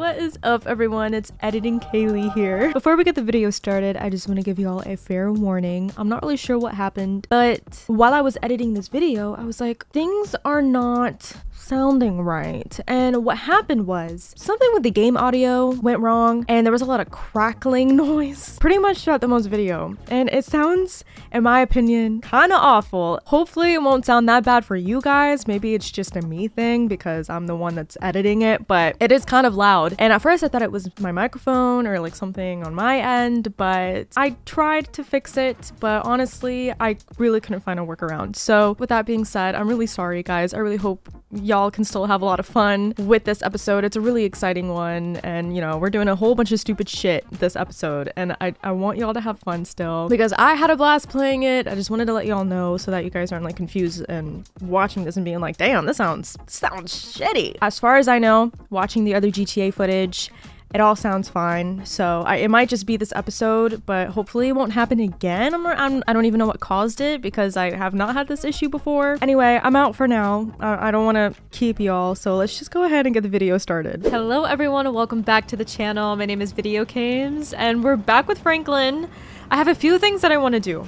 What is up everyone? It's Editing Kaylee here. Before we get the video started, I just want to give you all a fair warning. I'm not really sure what happened, but while I was editing this video, I was like, things are not sounding right. And what happened was something with the game audio went wrong and there was a lot of crackling noise pretty much throughout the most video. And it sounds, in my opinion, kind of awful. Hopefully it won't sound that bad for you guys. Maybe it's just a me thing because I'm the one that's editing it, but it is kind of loud. And at first I thought it was my microphone or like something on my end, but I tried to fix it, but honestly, I really couldn't find a workaround. So with that being said, I'm really sorry guys. I really hope y'all can still have a lot of fun with this episode. It's a really exciting one, and you know, we're doing a whole bunch of stupid shit this episode, and I, I want y'all to have fun still because I had a blast playing it. I just wanted to let y'all know so that you guys aren't like confused and watching this and being like, damn, this sounds sounds shitty. As far as I know, watching the other GTA footage, it all sounds fine. So I, it might just be this episode, but hopefully it won't happen again. I'm, I'm, I don't even know what caused it because I have not had this issue before. Anyway, I'm out for now. I, I don't want to keep y'all, so let's just go ahead and get the video started. Hello everyone and welcome back to the channel. My name is Video Kames and we're back with Franklin. I have a few things that I want to do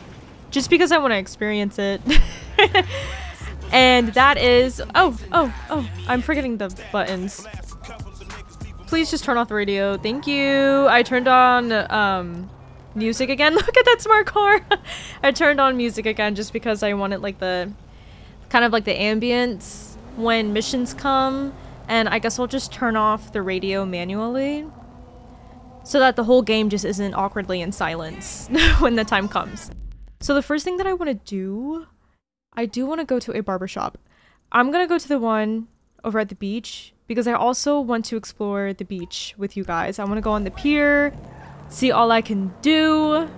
just because I want to experience it. and that is, oh, oh, oh, I'm forgetting the buttons please just turn off the radio. Thank you. I turned on um, music again. Look at that smart car. I turned on music again just because I wanted like the kind of like the ambience when missions come. And I guess I'll just turn off the radio manually so that the whole game just isn't awkwardly in silence when the time comes. So the first thing that I want to do, I do want to go to a barbershop. I'm going to go to the one over at the beach because I also want to explore the beach with you guys. I want to go on the pier, see all I can do.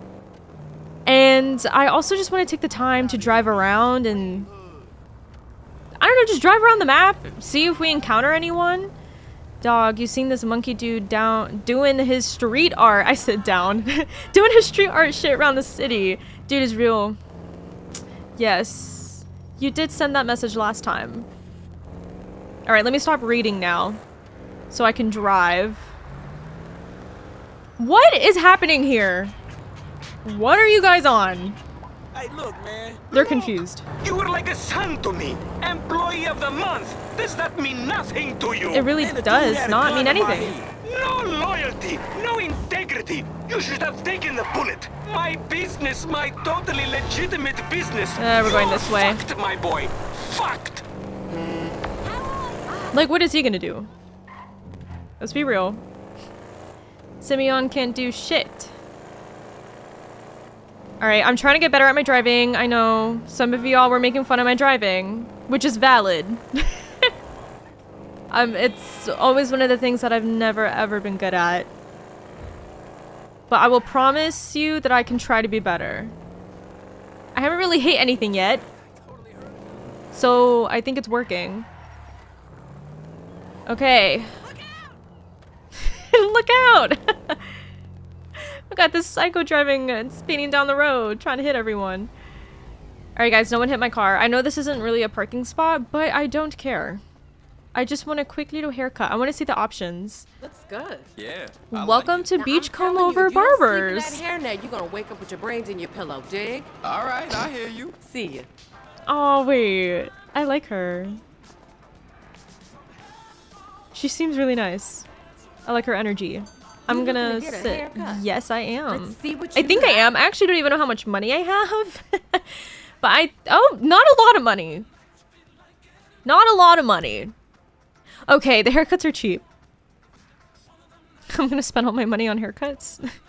And I also just want to take the time to drive around and I don't know, just drive around the map, see if we encounter anyone. Dog, you seen this monkey dude down doing his street art. I said down. doing his street art shit around the city. Dude is real. Yes. You did send that message last time. Alright, let me stop reading now. So I can drive. What is happening here? What are you guys on? Hey, look, man. They're confused. You were like a son to me. Employee of the month. Does that mean nothing to you? It really Man, does not mean anything. No loyalty, no integrity. You should have taken the bullet. My business, my totally legitimate business. Uh, we're going this way. Fucked, my boy. Fucked. Like, what is he gonna do? Let's be real. Simeon can't do shit. Alright, I'm trying to get better at my driving. I know some of y'all were making fun of my driving, which is valid. um, it's always one of the things that I've never ever been good at. But I will promise you that I can try to be better. I haven't really hit anything yet. So I think it's working. Okay. Look out! Look at this psycho driving and speeding down the road, trying to hit everyone. Alright guys, no one hit my car. I know this isn't really a parking spot, but I don't care. I just want a quick little haircut. I want to see the options. Looks good. Yeah. Welcome to Now, I'm you, Over if you don't sleep Barbers. That hairnet, you're gonna wake up with your brains in your pillow. Dig? All right, I hear you. See ya. Oh, wait. I like her. She seems really nice. I like her energy. I'm gonna to get a sit. Yes, I am. Let's see what I think I am. I actually don't even know how much money I have. but I... Oh, not a lot of money. Not a lot of money. Okay, the haircuts are cheap. I'm gonna spend all my money on haircuts.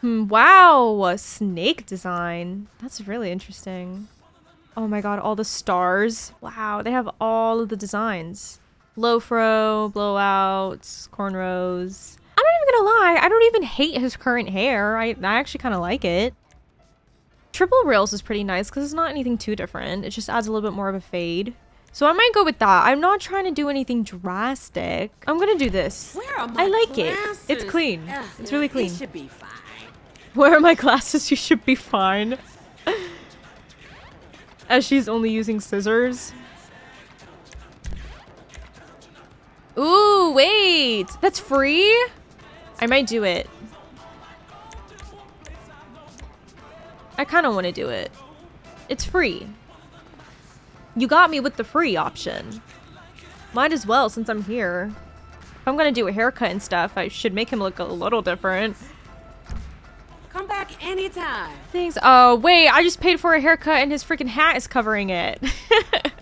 Hmm, wow, a snake design. That's really interesting. Oh my god, all the stars. Wow, they have all of the designs. Low fro, blowouts, cornrows. I'm not even gonna lie, I don't even hate his current hair. I, I actually kind of like it. Triple rails is pretty nice because it's not anything too different. It just adds a little bit more of a fade. So I might go with that. I'm not trying to do anything drastic. I'm gonna do this. Where are my I like it. It's clean. Ugh, It's really clean. Should be fine. Where are my glasses? You should be fine. As she's only using scissors. Ooh, wait. That's free? I might do it. I kind of want to do it. It's free. You got me with the free option. Might as well since I'm here. If I'm gonna do a haircut and stuff, I should make him look a little different. Come back anytime. Thanks. Oh, wait, I just paid for a haircut and his freaking hat is covering it.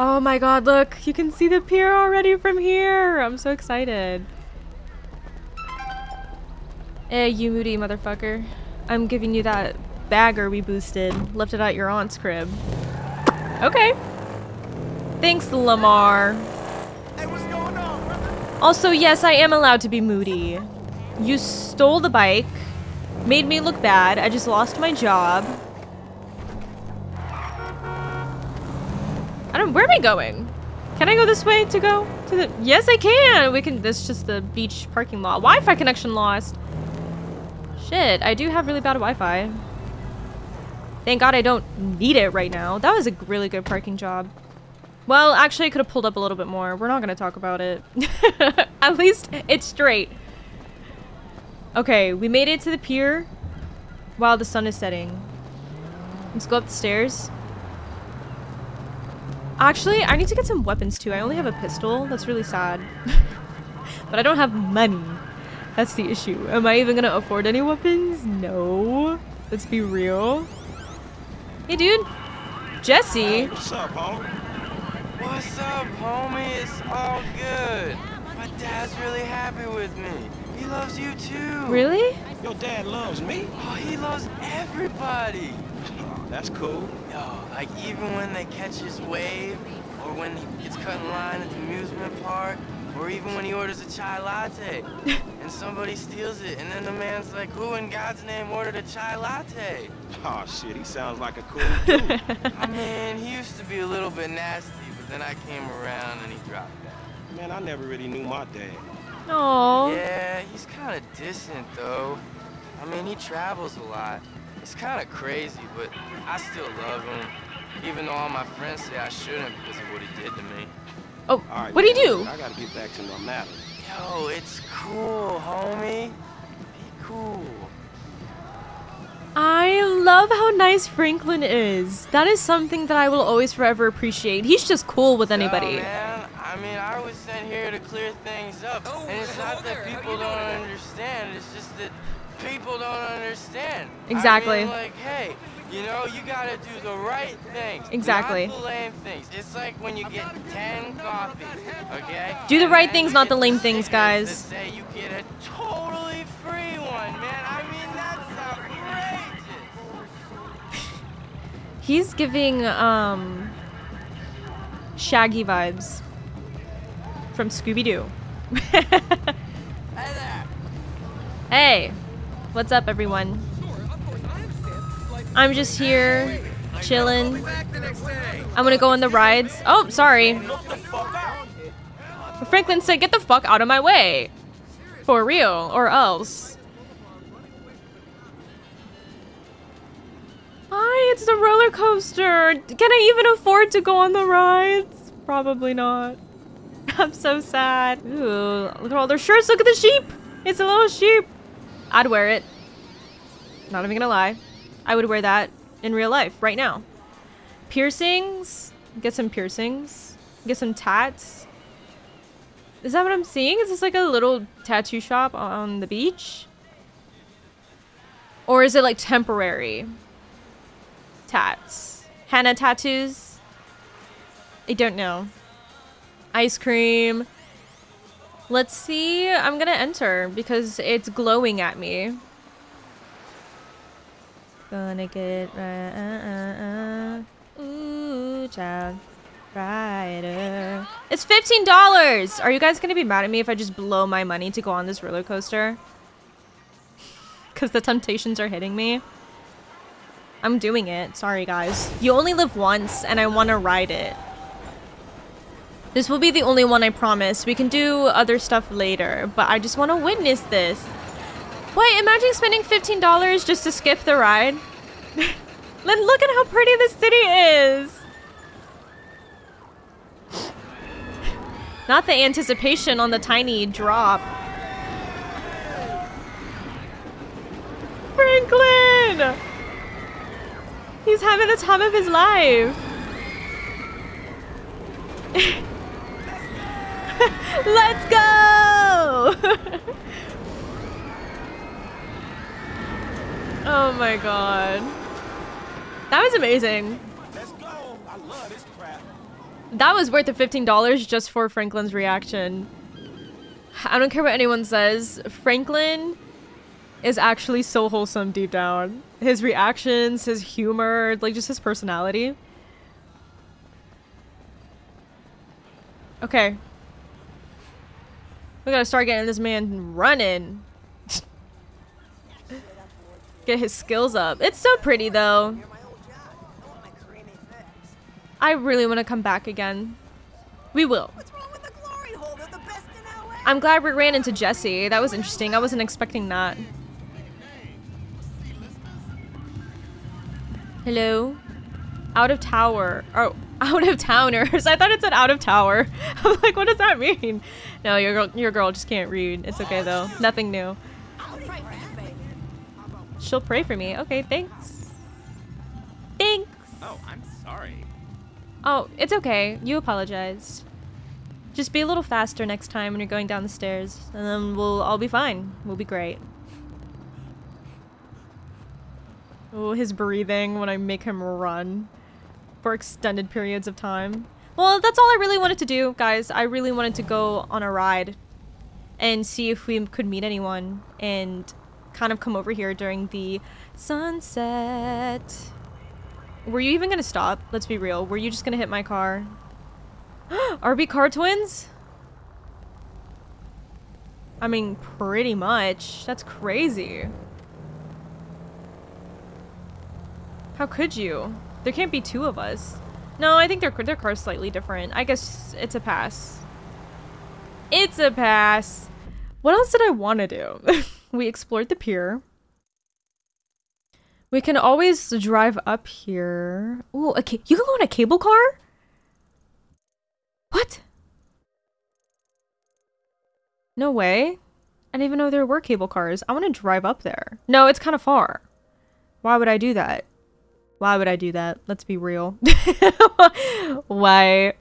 oh my god, look. You can see the pier already from here. I'm so excited. Hey, you moody motherfucker. I'm giving you that bagger we boosted. Left it at your aunt's crib. Okay. Thanks, Lamar. Hey, what's going on. Also, yes, I am allowed to be moody. You stole the bike, made me look bad. I just lost my job. I don't. Where am I going? Can I go this way to go to the? Yes, I can. We can. This is just the beach parking lot. Wi-Fi connection lost. Shit, I do have really bad Wi-Fi. Thank God I don't need it right now. That was a really good parking job. Well, actually, I could have pulled up a little bit more. We're not going to talk about it. At least it's straight. Okay, we made it to the pier while the sun is setting. Let's go up the stairs. Actually, I need to get some weapons too. I only have a pistol. That's really sad. but I don't have money. That's the issue. Am I even gonna afford any weapons? No. Let's be real. Hey, dude. Jesse. What's up, homie? What's up, homie? It's all good. My dad's really happy with me. He loves you too. Really? Your dad loves me. Oh, he loves everybody. That's cool. Yo, like even when they catch his wave, or when he gets cut in line at the amusement park, or even when he orders a chai latte, and somebody steals it, and then the man's like, who in God's name ordered a chai latte? Oh, shit, he sounds like a cool dude. I mean, he used to be a little bit nasty, but then I came around and he dropped that. Man, I never really knew my dad. Aww. Yeah, he's kind of distant though. I mean, he travels a lot. It's kind of crazy, but I still love him. Even though all my friends say I shouldn't because of what he did to me. Oh, All right, what do you man, do? I gotta get back to my matter. Yo, it's cool, homie. Be cool. I love how nice Franklin is. That is something that I will always forever appreciate. He's just cool with anybody. Yo, man, I mean, I was sent here to clear things up. Oh, and it's not that there. People don't understand. It's just that people don't understand. Exactly. I mean, like, hey, you know, you gotta do the right things. Exactly. Not the lame things. It's like when you get 10 coffees, okay? Do the right things, not the lame things, guys. Say you get a totally free one, man. I mean, that's outrageous. He's giving um Shaggy vibes from Scooby Doo. Hey there. hey, what's up, everyone? I'm just here chilling. I'm gonna go on the rides. Oh, sorry. Franklin said, "Get the fuck out of my way." For real, or else. Hi, it's the roller coaster. Can I even afford to go on the rides? Probably not. I'm so sad. Ooh, look at all their shirts. Look at the sheep. It's a little sheep. I'd wear it. Not even gonna lie. I would wear that in real life right now. Piercings. Get some piercings. Get some tats. Is that what I'm seeing? Is this like a little tattoo shop on the beach? Or is it like temporary tats? Henna tattoos? I don't know. Ice cream. Let's see. I'm gonna enter because it's glowing at me. Gonna get right. Uh, uh, uh. Ooh, child. Rider. It's $15! Are you guys gonna be mad at me if I just blow my money to go on this roller coaster? Because the temptations are hitting me. I'm doing it. Sorry, guys. You only live once, and I want to ride it. This will be the only one, I promise. We can do other stuff later, but I just want to witness this. Wait, imagine spending $15 just to skip the ride. Then look at how pretty this city is. Not the anticipation on the tiny drop. Franklin! He's having the time of his life. Let's go! oh my god. That was amazing. Let's go. I love this crap. That was worth the $15 just for Franklin's reaction. I don't care what anyone says. Franklin is actually so wholesome deep down. His reactions, his humor, like just his personality. Okay. We gotta start getting this man running. Get his skills up. It's so pretty though. I really want to come back again. We will. What's wrong with the glory hole? They're the best in LA. I'm glad we ran into Jesse. That was interesting. I wasn't expecting that. Hello? Out of tower. Oh, out of towners. I thought it said out of tower. I'm like, what does that mean? No, your girl, your girl just can't read. It's okay though. Nothing new. She'll pray for me. Okay, thanks. Thanks. Oh, I'm sorry. Oh, it's okay. You apologized. Just be a little faster next time when you're going down the stairs, and then we'll all be fine. We'll be great. Oh, his breathing when I make him run for extended periods of time. Well, that's all I really wanted to do, guys. I really wanted to go on a ride and see if we could meet anyone and kind of come over here during the sunset. Were you even gonna stop? Let's be real. Were you just gonna hit my car? Are we car twins? I mean, pretty much. That's crazy. How could you? There can't be two of us. No, I think their their car's slightly different. I guess it's a pass. It's a pass. What else did I want to do? we explored the pier. We can always drive up here. Ooh, okay. You can go on a cable car? What? No way. I didn't even know there were cable cars. I want to drive up there. No, it's kind of far. Why would I do that? Why would I do that? Let's be real. Why?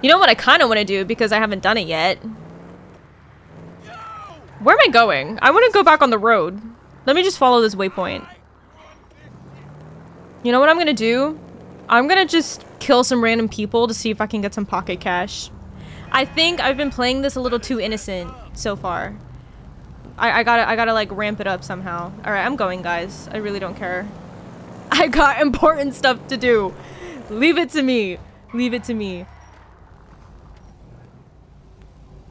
You know what I kind of want to do because I haven't done it yet? Where am I going? I want to go back on the road. Let me just follow this waypoint. You know what I'm gonna do? I'm gonna just kill some random people to see if I can get some pocket cash. I think I've been playing this a little too innocent so far. I, I gotta I gotta like ramp it up somehow. Alright, I'm going guys. I really don't care. I got important stuff to do. Leave it to me. Leave it to me.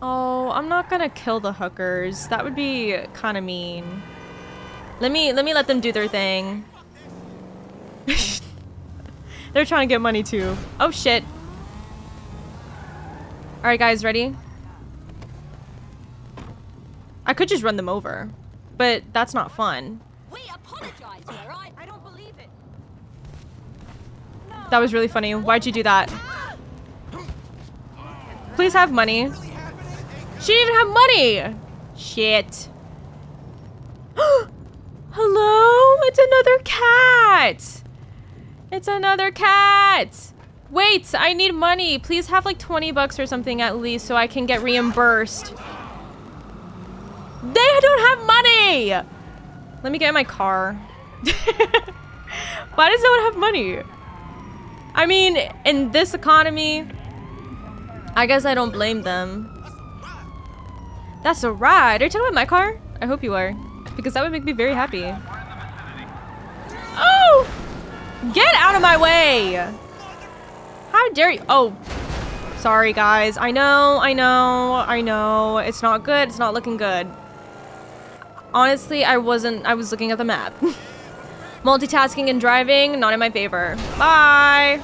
Oh, I'm not gonna kill the hookers. That would be kind of mean. Let me let me let them do their thing. They're trying to get money too. Oh shit. Alright guys, ready? I could just run them over. But that's not fun. We apologize, all right? I don't believe it. That was really funny. Why'd you do that? Please have money. She didn't even have money! Shit. Hello? It's another cat! It's another cat! Wait, I need money. Please have like 20 bucks or something at least so I can get reimbursed. They don't have money! Let me get in my car. Why does no one have money? I mean, in this economy, I guess I don't blame them. That's a ride. Are you talking about my car? I hope you are. Because that would make me very happy. Oh! Get out of my way! How dare you? Oh. Sorry, guys. I know, I know, I know. It's not good. It's not looking good. Honestly, I wasn't... I was looking at the map. Multitasking and driving, not in my favor. Bye!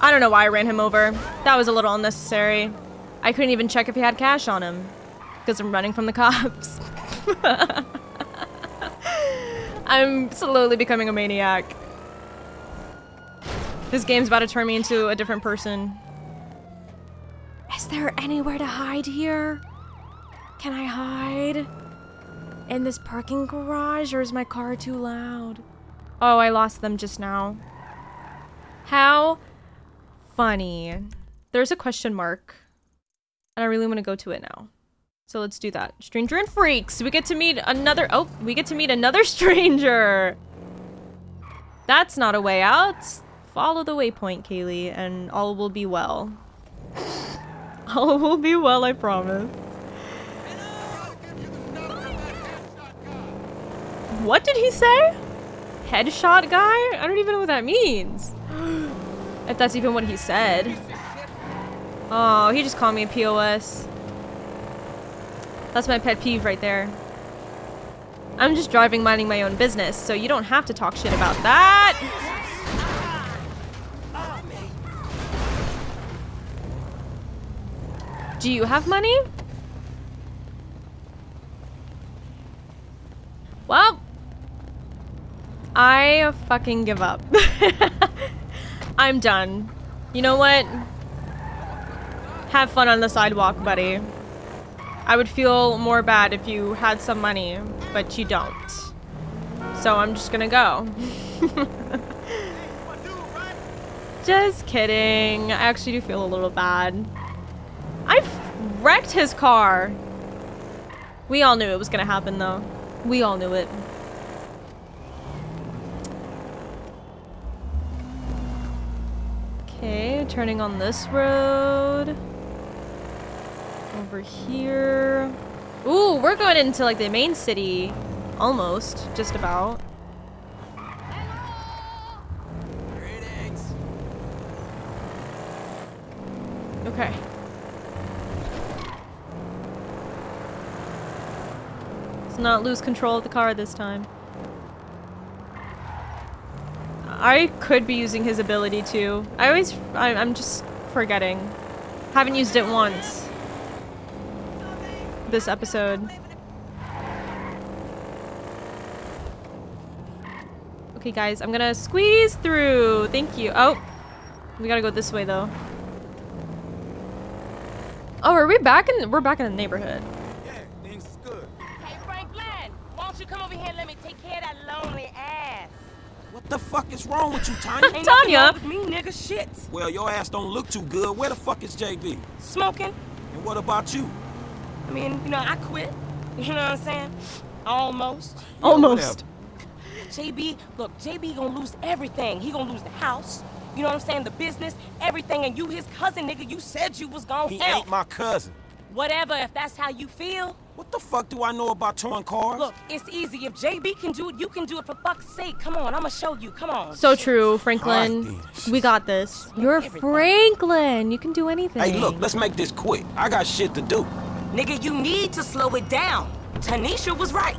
I don't know why I ran him over. That was a little unnecessary. I couldn't even check if he had cash on him. Because I'm running from the cops. I'm slowly becoming a maniac. This game's about to turn me into a different person. Is there anywhere to hide here? Can I hide? In this parking garage, or is my car too loud? Oh, I lost them just now. How funny. There's a question mark. And I really want to go to it now. So let's do that. Stranger and freaks. We get to meet another- oh, we get to meet another stranger. That's not a way out. Follow the waypoint, Kaylee, and all will be well. all will be well, I promise. What did he say? Headshot guy? I don't even know what that means. if that's even what he said. Oh, he just called me a POS. That's my pet peeve right there. I'm just driving minding my own business, so you don't have to talk shit about that. Do you have money? Well, I fucking give up. I'm done. You know what? Have fun on the sidewalk, buddy. I would feel more bad if you had some money, but you don't. So I'm just gonna go. just kidding. I actually do feel a little bad. I wrecked his car. We all knew it was gonna happen though. We all knew it. Okay, turning on this road. Over here. Ooh, we're going into like the main city. Almost, just about. Okay. Let's not lose control of the car this time. I could be using his ability too. I always, I, I'm just forgetting. Haven't used it once. This episode. Okay guys, I'm gonna squeeze through. Thank you. Oh, we gotta go this way though. Oh, are we back in, we're back in the neighborhood. Yeah, things is good. Hey, Franklin, why don't you come over here and let me take care of that lonely ass? What the fuck is wrong with you, Tanya? Ain't Tanya. wrong with me, nigga, shit. well, your ass don't look too good. Where the fuck is JB? Smoking. And what about you? I mean, you know, I quit. You know what I'm saying? Almost. Almost. JB, look, JB gonna lose everything. He gonna lose the house. You know what I'm saying? The business, everything, and you his cousin, nigga. You said you was gonna He help. ain't my cousin. Whatever, if that's how you feel. What the fuck do I know about towing cars? Look, it's easy. If JB can do it, you can do it for fuck's sake. Come on, I'ma show you. Come on. So true, Franklin. Alright, We got this. You're Franklin. You can do anything. Hey, look, let's make this quick. I got shit to do. Nigga, you need to slow it down. Tanisha was right.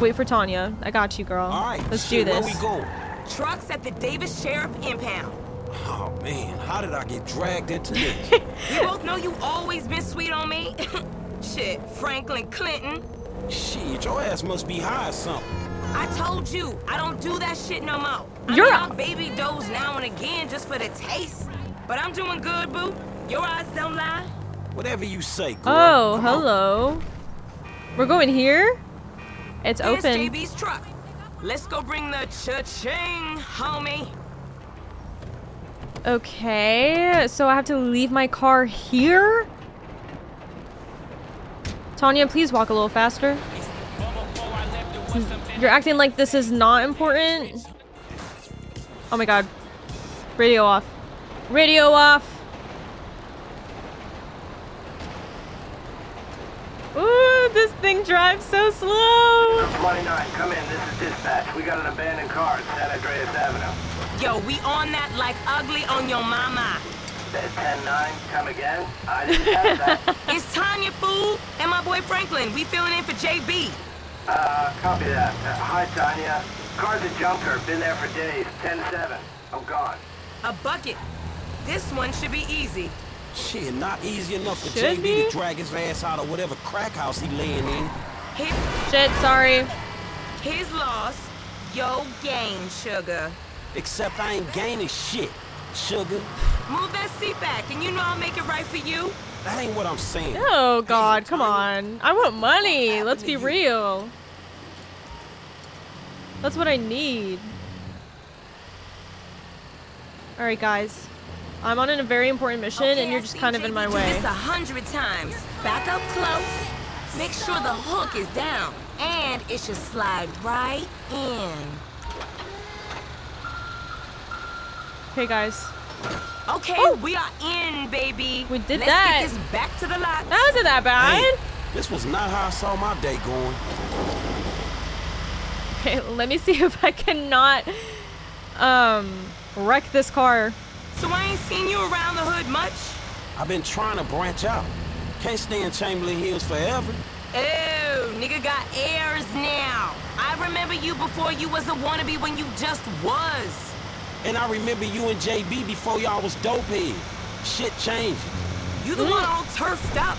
Wait for Tanya. I got you, girl. All right, Let's shit, do Where this. we going? Trucks at the Davis Sheriff Impound. Oh man, how did I get dragged into this? You both know you always been sweet on me. Shit, Franklin Clinton. shit, your ass must be high or something. I told you, I don't do that shit no more. You're mean, a- I'll baby doze now and again just for the taste. But I'm doing good, boo. Your eyes don't lie. Whatever you say, girl. Oh, Come on. hello. We're going here? It's Here's open. JB's truck. Let's go bring the cha-ching, homie. Okay, so I have to leave my car here? Tanya, please walk a little faster. You're acting like this is not important. Oh my god. Radio off. Radio off. Ooh, this thing drives so slow. 29, come in. This is dispatch. We got an abandoned car at San Andreas Avenue. Yo, we on that like ugly on your mama. Said 10-9, come again? I didn't have that. It's Tanya, fool, and my boy Franklin. We filling in for JB. Uh, copy that. Uh, hi, Tanya. Car's a junker. Been there for days. 10-7. I'm gone. A bucket. This one should be easy. Shit, not easy enough for Should JB be. to drag his ass out of whatever crack house he laying in. His, Shit, sorry. his loss, your gain, sugar. Except I ain't gaining shit, sugar. Move that seat back, and you know I'll make it right for you. That ain't what I'm saying. Oh god, come on. I want money. Let's be real. That's what I need. Alright guys. I'm on a very important mission and you're just kind of in my way. This a hundred times. Back up close. Make sure the hook is down, and it should slide right in. Okay guys. Okay, we are in, baby. We did Let's that. get this back to the lot. That wasn't that bad. Hey, this was not how I saw my day going. Okay, let me see if I cannot um wreck this car. So I ain't seen you around the hood much. I've been trying to branch out. Can't stay in Chamberlain Hills forever. Oh, nigga got airs now. I remember you before you was a wannabe when you just was. And I remember you and JB before y'all was dopehead. Shit changed. You the one all turfed up.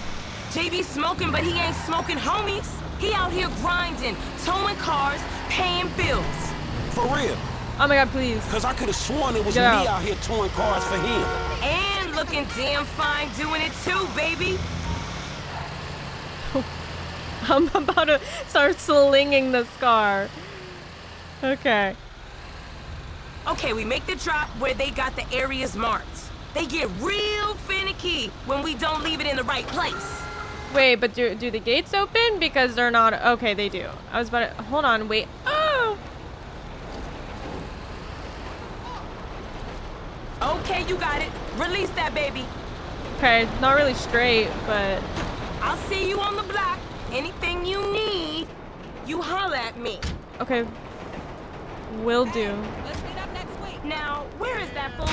JB smoking, but he ain't smoking homies. He out here grinding, towing cars, paying bills. For real. Oh my god, please. Cause I could have sworn it was Get me out. out here towing cars for him. And looking damn fine doing it too, baby. I'm about to start slinging this car. Okay. Okay, we make the drop where they got the areas marked. They get real finicky when we don't leave it in the right place. Wait, but do, do the gates open? Because they're not. Okay, they do. I was about to. Hold on, wait. Oh! Okay, you got it. Release that baby. Okay, not really straight, but. I'll see you on the block. Anything you need, you holler at me. Okay. Will do. Let's Now, where is that fool?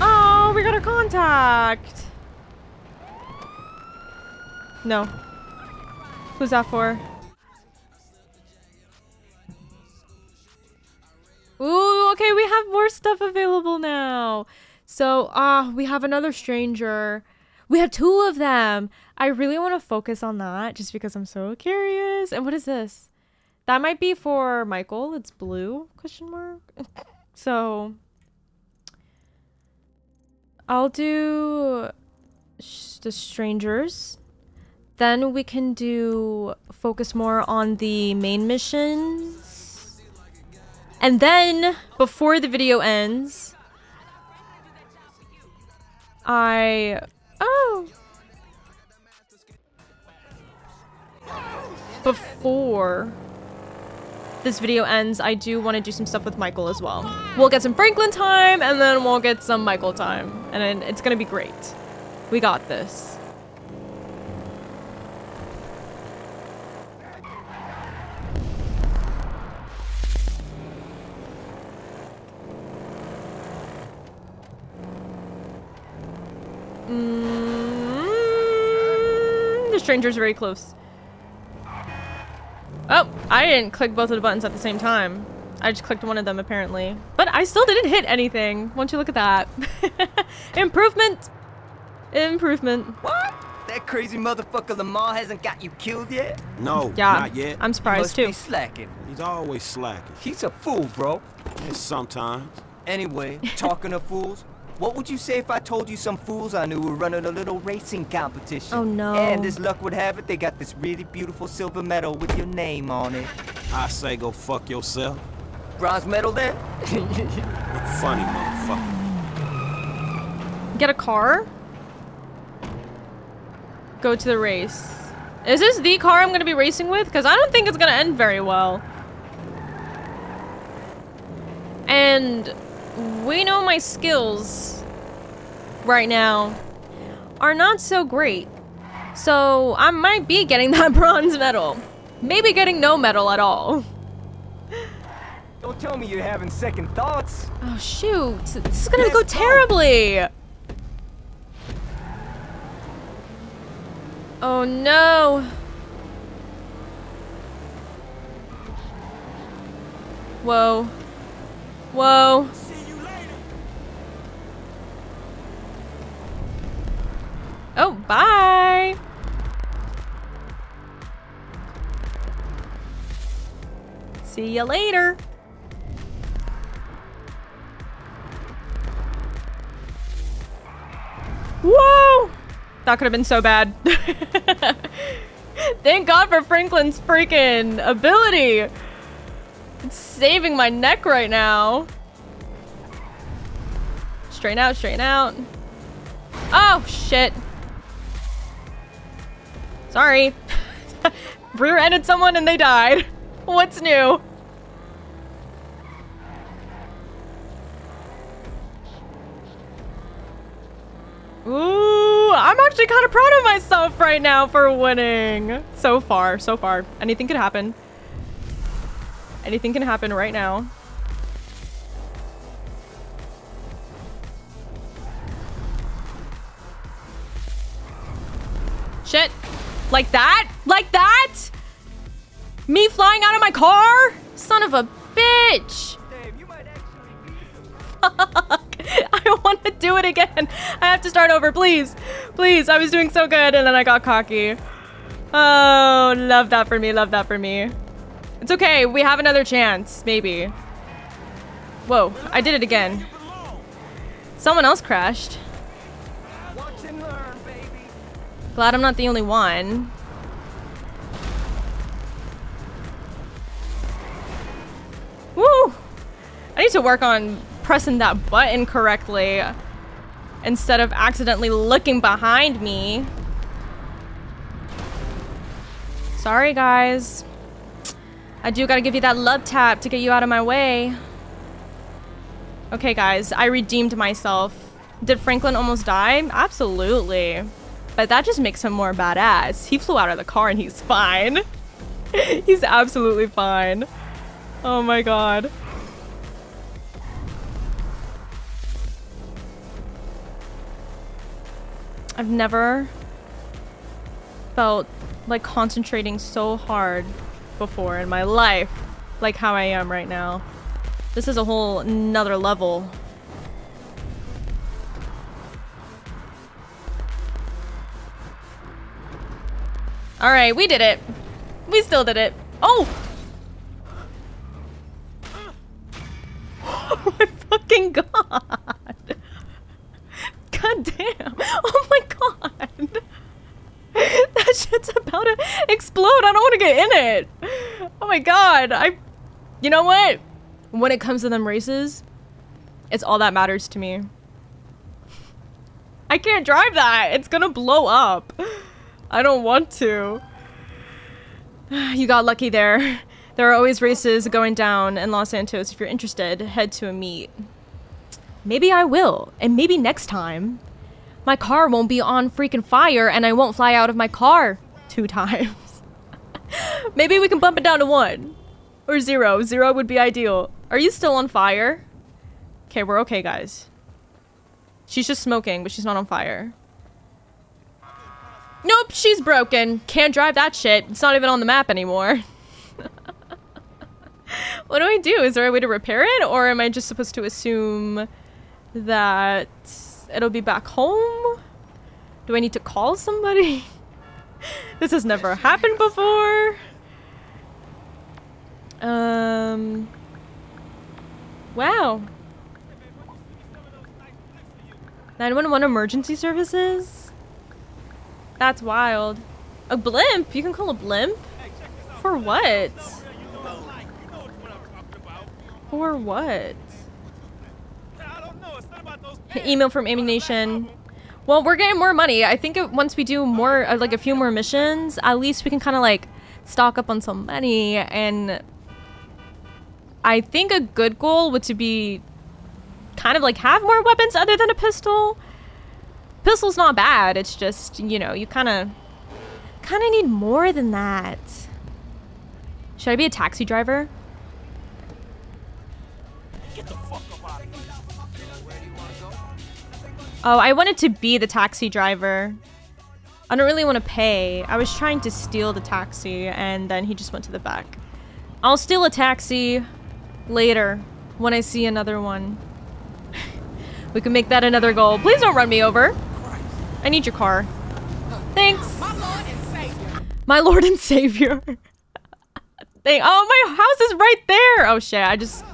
Oh, we got a contact. No. Who's that for? Ooh, okay, we have more stuff available now. So, ah, we have another stranger. We have two of them. I really want to focus on that just because I'm so curious. And what is this? That might be for Michael. It's blue? Question mark. so, I'll do the strangers. Then we can do focus more on the main missions. And then before the video ends, I oh before this video ends, I do want to do some stuff with Michael as well. We'll get some Franklin time, and then we'll get some Michael time. And it's gonna be great. We got this. Mm, the stranger's very close. Oh, I didn't click both of the buttons at the same time. I just clicked one of them apparently. But I still didn't hit anything. Won't you look at that? Improvement! Improvement. What? That crazy motherfucker Lamar hasn't got you killed yet? No, Yeah, not yet. I'm He surprised must too. be slacking. He's always slacking. He's a fool, bro. And sometimes. Anyway, talking of fools, what would you say if I told you some fools I knew were running a little racing competition? Oh, no. And as luck would have it, they got this really beautiful silver medal with your name on it. I say go fuck yourself. Bronze medal then? Funny motherfucker. Get a car. Go to the race. Is this the car I'm gonna be racing with? Because I don't think it's gonna end very well. And we know my skills right now are not so great. So I might be getting that bronze medal. Maybe getting no medal at all. Don't tell me you're having second thoughts. Oh shoot, this is gonna Let's go go. terribly. Oh no. Whoa. Whoa. Oh, bye! See you later! Whoa! That could have been so bad. Thank God for Franklin's freaking ability! It's saving my neck right now. Straighten out, straighten out. Oh, shit. Sorry. Rear-ended someone and they died. What's new? Ooh, I'm actually kind of proud of myself right now for winning. So far, so far. Anything could happen. Anything can happen right now. Shit. Like that? Like that? Me flying out of my car? Son of a bitch. Fuck. I want to do it again. I have to start over, please. Please, I was doing so good and then I got cocky. Oh, love that for me, love that for me. It's okay, we have another chance, maybe. Whoa, I did it again. Someone else crashed. Glad I'm not the only one. Woo! I need to work on pressing that button correctly instead of accidentally looking behind me. Sorry, guys. I do gotta give you that love tap to get you out of my way. Okay, guys, I redeemed myself. Did Franklin almost die? Absolutely. But that just makes him more badass. He flew out of the car and he's fine. he's absolutely fine. Oh my god. I've never felt like concentrating so hard before in my life like how I am right now. This is a whole another level. All right, we did it. We still did it. Oh! Oh my fucking god. God damn. Oh my god. That shit's about to explode. I don't want to get in it. Oh my god. I... You know what? When it comes to them races, it's all that matters to me. I can't drive that. It's gonna blow up. I don't want to. You got lucky there. There are always races going down in Los Santos. If you're interested, head to a meet. Maybe I will, and maybe next time, my car won't be on freaking fire and I won't fly out of my car two times. maybe we can bump it down to one. Or zero. Zero would be ideal. Are you still on fire? Okay, we're okay, guys. She's just smoking, but she's not on fire. Nope, she's broken. Can't drive that shit. It's not even on the map anymore. what do I do? Is there a way to repair it? Or am I just supposed to assume that it'll be back home? Do I need to call somebody? this has never happened before. Um. Wow. 911 emergency services? That's wild. A blimp? You can call a blimp? For what? For what? Email from Ammu-Nation. Well, we're getting more money. I think once we do more, uh, like a few more missions, at least we can kind of like stock up on some money. And I think a good goal would to be kind of like have more weapons other than a pistol. Pistol's not bad. It's just, you know, you kind of kind of need more than that. Should I be a taxi driver? Oh, I wanted to be the taxi driver. I don't really want to pay. I was trying to steal the taxi and then he just went to the back. I'll steal a taxi later when I see another one. we can make that another goal. Please don't run me over. I need your car. Thanks. My Lord and Savior. My Lord and Savior. Oh, my house is right there. Oh, shit. I just...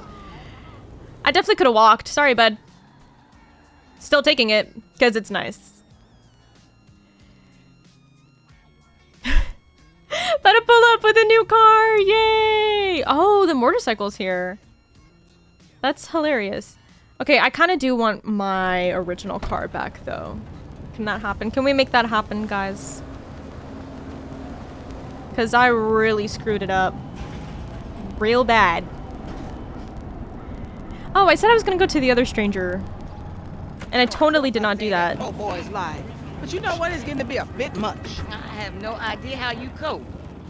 I definitely could have walked. Sorry, bud. Still taking it, because it's nice. Better pull up with a new car. Yay. Oh, the motorcycle's here. That's hilarious. Okay, I kind of do want my original car back, though. Can that happen? Can we make that happen, guys? Because I really screwed it up. Real bad. Oh, I said I was going to go to the other stranger. And I totally did not do that. Oh, boy's life. But you know what? It's getting to be a bit much. I have no idea how you cope.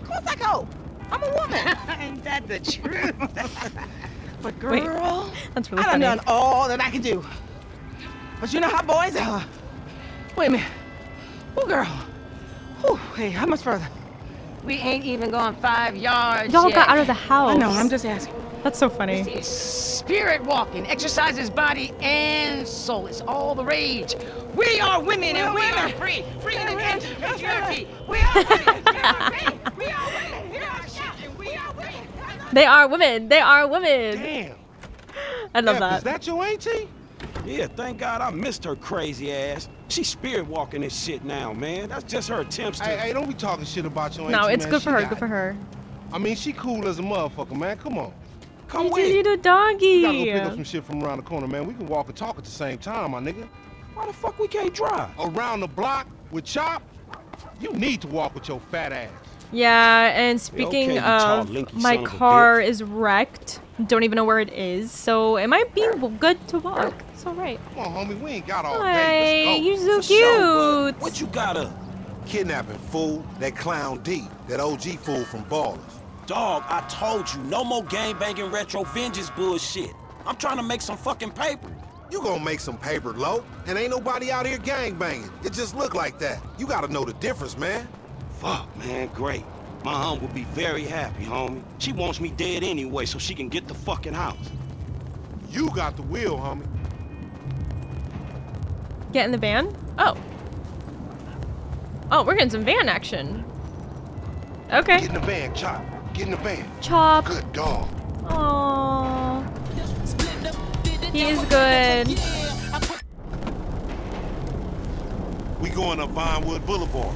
Of course I cope. I'm a woman. Ain't that the truth? but girl, Wait, that's really I done funny. done all that I can do. But you know how boys are. Wait a minute. Oh, girl. Whew, hey, how much further? we ain't even going five yards Y'all yet. got out of the house. I know, I'm just asking. That's so funny. Spirit walking exercises body and soul. It's all the rage. We are women and we are free. Free in the end of patriarchy. We are women. We are free. We are women. We are shouting. We are women. They are women. They are women. Damn. I love F, that. Is that your auntie? Yeah, thank God I missed her crazy ass. She's spirit walking this shit now, man. That's just her attempts to. Hey, hey, don't be talking shit about your auntie, No, it's man. good She for her. got Good for her. I mean, she cool as a motherfucker, man. Come on. Come You with. need a doggy. We gotta go pick up some shit from around the corner, man. We can walk and talk at the same time, my nigga. Why the fuck we can't drive? Around the block with Chop, you need to walk with your fat ass. Yeah, and speaking okay, of, my son of car is wrecked. Don't even know where it is, so it might be good to walk. It's alright. Come on, homie. We ain't got all day. you're so For cute. but What you got up? Kidnapping fool, that clown D, that OG fool from Ballas. Dog, I told you, no more gang banging retro vengeance bullshit. I'm trying to make some fucking paper. You gonna make some paper, low, and ain't nobody out here gang banging. It just look like that. You gotta know the difference, man. Fuck, man, great. My aunt would be very happy, homie. She wants me dead anyway so she can get the fucking house. You got the wheel, homie. Get in the van? Oh. Oh, we're getting some van action. Okay. Get in the van, Chop. Get in the van. Chop. Good dog. Aww. He is good. We going up Vinewood Boulevard.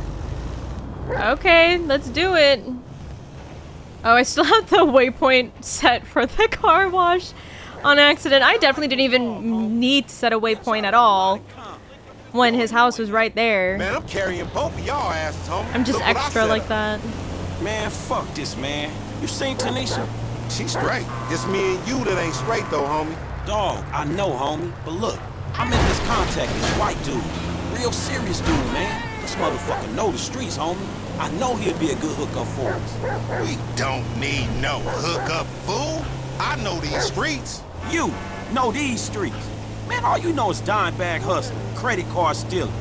Okay, let's do it. Oh, I still have the waypoint set for the car wash on accident. I definitely didn't even need to set a waypoint at all when his house was right there. Man, I'm carrying both of y'all asses, homie. I'm just Look extra like that. Man, fuck this, man. You seen Tanisha? She straight. It's me and you that ain't straight though, homie. Dog, I know, homie. But look, I'm in this contact with this white dude. Real serious dude, man. This motherfucker know the streets, homie. I know he'll be a good hookup for us. We don't need no hookup, fool. I know these streets. You know these streets. Man, all you know is dime bag hustling, credit card stealing,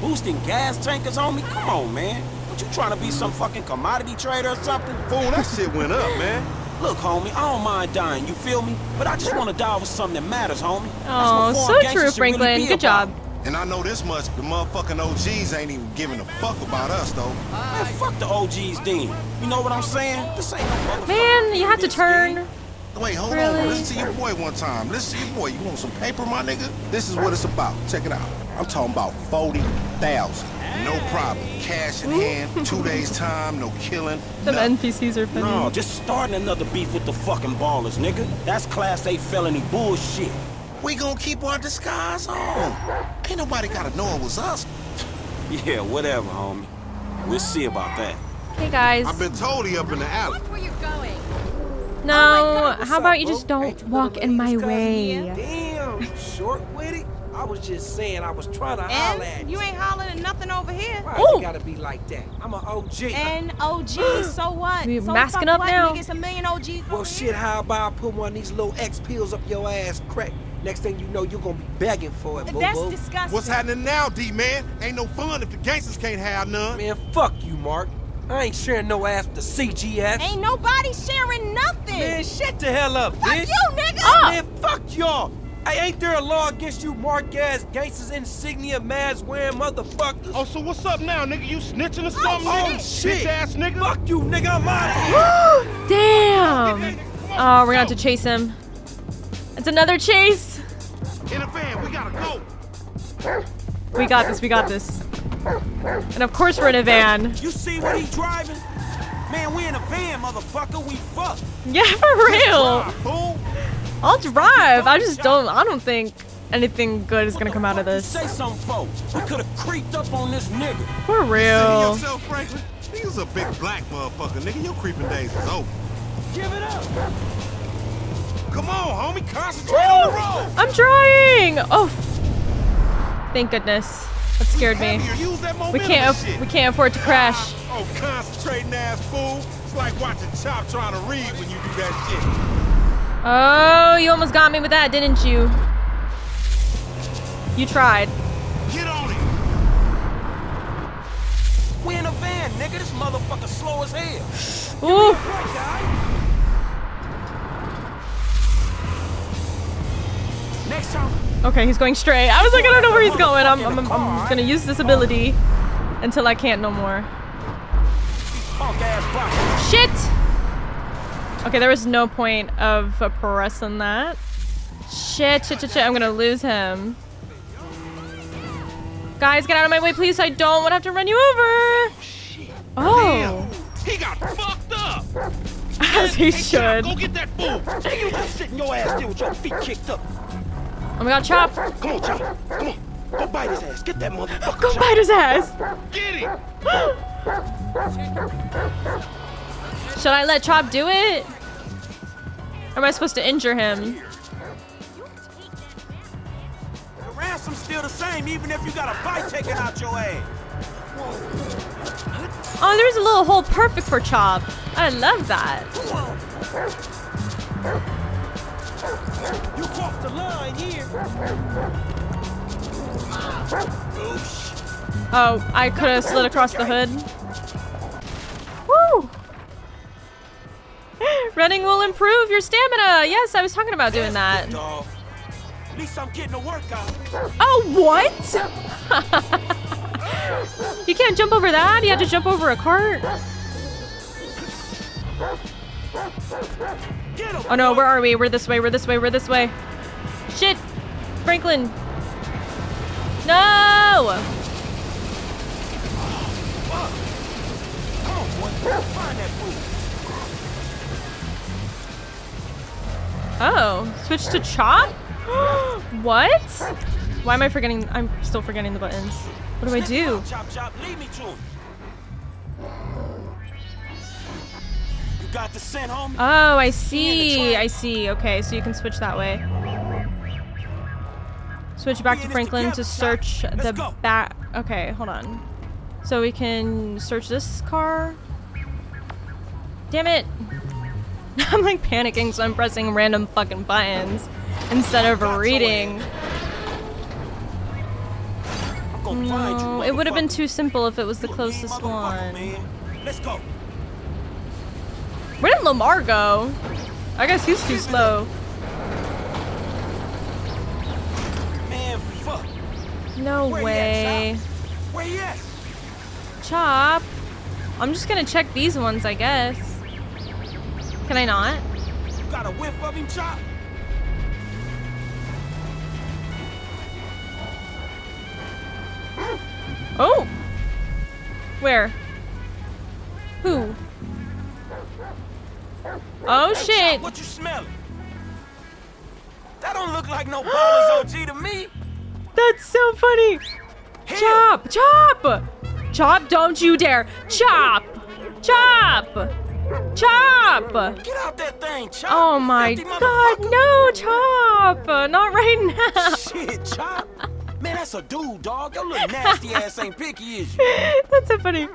boosting gas tankers on me. Come on, man. What you trying to be some fucking commodity trader or something? Fool, that shit went up, man. Look, homie, I don't mind dying, you feel me? But I just want to die with something that matters, homie. That's Oh, what so true, gangsters should really Franklin. Good about. job. And I know this much, the motherfucking OGs ain't even giving a fuck about us, though. Man, fuck the OGs then. You know what I'm saying? This ain't no motherfucking Man, you have to turn. game. Wait, hold Really? on. Listen to your boy one time. Listen to your boy. You want some paper, my nigga? This is what it's about. Check it out. I'm talking about 40,000. No problem. Cash in hand, two days time, no killing. Some nothing. NPCs are funny. No, just starting another beef with the fucking Ballas, nigga. That's class A felony bullshit. We gonna keep our disguise on. Ain't nobody gotta know it was us. Yeah, whatever, homie. We'll see about that. Hey guys. I've been told he up in the alley. Where you going? No, oh, how about you just don't walk in my way? Damn, short with it? I was just saying I was trying to holler at And you. you ain't hollering at nothing over here. Why Ooh. you gotta be like that? I'm an OG. And OG, so what? We so masking up what, now? Nigga, it's a million OGs well, shit, here. how about I put one of these little X pills up your ass crack? Next thing you know, you're gonna be begging for it, boo That's disgusting. What's happening now, D-man? Ain't no fun if the gangsters can't have none. Man, fuck you, Mark. I ain't sharing no ass with the CGF. Ain't nobody sharing nothing. Man, shut the hell up, fuck bitch. you, nigga. Ah, man, fuck y'all. Hey, ain't there a law against you mark ass gangsters insignia mask wearing motherfuckers? Oh, so what's up now, nigga? You snitching or oh, something, Oh, nigga? shit. Bitch ass nigga. Fuck you, nigga. I'm out of here. Damn. Oh, we're gonna have to chase him. It's another chase. In the van, we gotta go. We got this. We got this. And of course we're in a van. You see what he's driving? Man, we in a van, motherfucker. We fuck. Yeah, for real. I'll drive. I just don't. I don't think anything good is gonna come out of this. Say something, folks. We could have creeped up on this nigga. For real. yourself, Franklin. He's a big black motherfucker, nigga. Your creeping days is over. Give it up. Come on, homie. Concentrate on the road. I'm trying. Oh, thank goodness. That scared me. That We can't. and aff- shit. We can't afford to ah, crash. Oh, concentrating ass fool. It's like watching Chop trying to read when you do that shit. Oh, you almost got me with that, didn't you? You tried. shit. Get on it. We in a van, nigga. This motherfucker slow as hell. Ooh. Okay, he's going straight. I was like, I don't know where he's going. I'm, I'm, I'm, I'm gonna use this ability until I can't no more. Punk ass block. Shit! Okay, there was no point of uh, pressing that. Shit, shit, shit, shit. I'm gonna lose him. Guys, get out of my way, please. I don't want to have to run you over. Oh, He got fucked up. as he should. go get that fool. You just sitting your ass there with your feet kicked up. Oh my god, Chop. Come on, Chop. Come on. Go bite his ass. Get that motherfucker. Go Chop. bite his ass. Get him. Should I let Chop do it? Or am I supposed to injure him? The ransom's still the same, even if you got a bite taken out your ass. Oh, there's a little hole perfect for Chop. I love that. You crossed the line here. Oh, I could have slid across the hood. Woo! Running will improve your stamina. Yes, I was talking about doing that. At least I'm getting a workout. Oh, what? you can't jump over that? You have to jump over a cart? Oh no, where are we? We're this way, we're this way, we're this way. Shit! Franklin! No! Oh, switch to chop? what? Why am I forgetting? I'm still forgetting the buttons. What do I do? Got the scent, homie? Oh, I see. I see. Okay, so you can switch that way. Switch back to Franklin to search the back. Okay, hold on. So we can search this car. Damn it. I'm like panicking, so I'm pressing random fucking buttons instead of reading. No, it would have been too simple if it was the closest one. Let's go. Where did Lamar go? I guess he's too slow. Man, fuck. No Where way. Where at? Chop. I'm just gonna check these ones, I guess. Can I not? You got a whiff of him, Chop? Oh! Where? Who? Oh Hey, shit! What you smelling? That don't look like no Ballas OG to me. That's so funny! Chop! Chop! Chop, don't you dare! Chop! Chop! Chop! Get out that thing, Chop. Oh my god, no, Chop! Not right now! Shit, Chop. Man, that's a dude, dog. Your little nasty ass ain't picky, is you? That's so funny.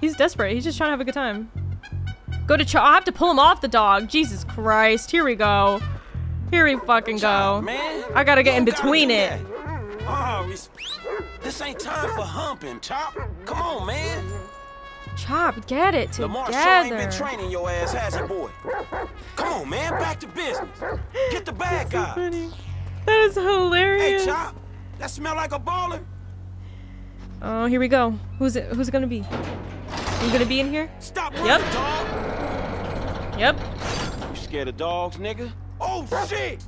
He's desperate. He's just trying to have a good time. Go to Chop. I have to pull him off the dog. Jesus Christ. Here we go. Here we fucking go. man. I gotta get in between it. Oh, this ain't time for humping, Chop. Come on, man. Chop, get it together. Lamar sure ain't been training your ass, has he, boy? Come on, man. Back to business. Get the bad guy. That is hilarious. Hey, Chop. That smell like a baller? Oh, here we go. Who's it? Who's it gonna be? You gonna be in here? Stop Yep. dog. Yep. You scared of dogs, nigga? Oh shit!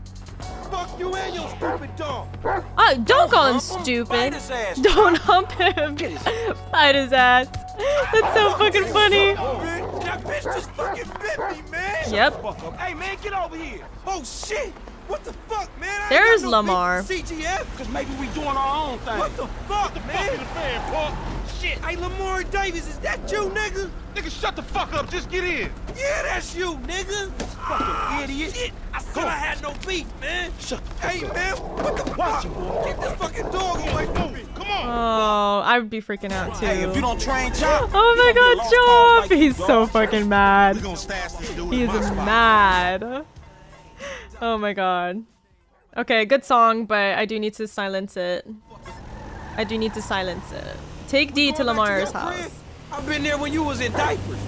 Fuck you and your stupid dog. Oh, don't call him him. stupid. Ass, Don't hump him. Bite his ass. That's so fucking funny. That bitch just fucking bit me, man. Yep. Hey, man, get over here. Oh, shit. What the fuck, man? I ain't no Lamar. CGF. Cause maybe we doing our own thing. What the fuck, man? fan, Paul? Shit. Hey, Lamar Davis, is that you, nigga? Nigga, shut the fuck up. Just get in. Yeah, that's you, nigga. Fucking ah, idiot. Shit. I said I had no beef, man. Shut Hey, man, what the fuck? Get this fucking dog away from me. Come on. Oh, I would be freaking out too. Hey, if you don't train Chop, Oh my gonna be a god, lost Chop! like He's so fucking mad. We gonna stash this dude He's in spot. mad. Oh my god. Okay, good song, but I do need to silence it. I do need to silence it. Take D to Lamar's your house. crib? I've been there when you was in diapers.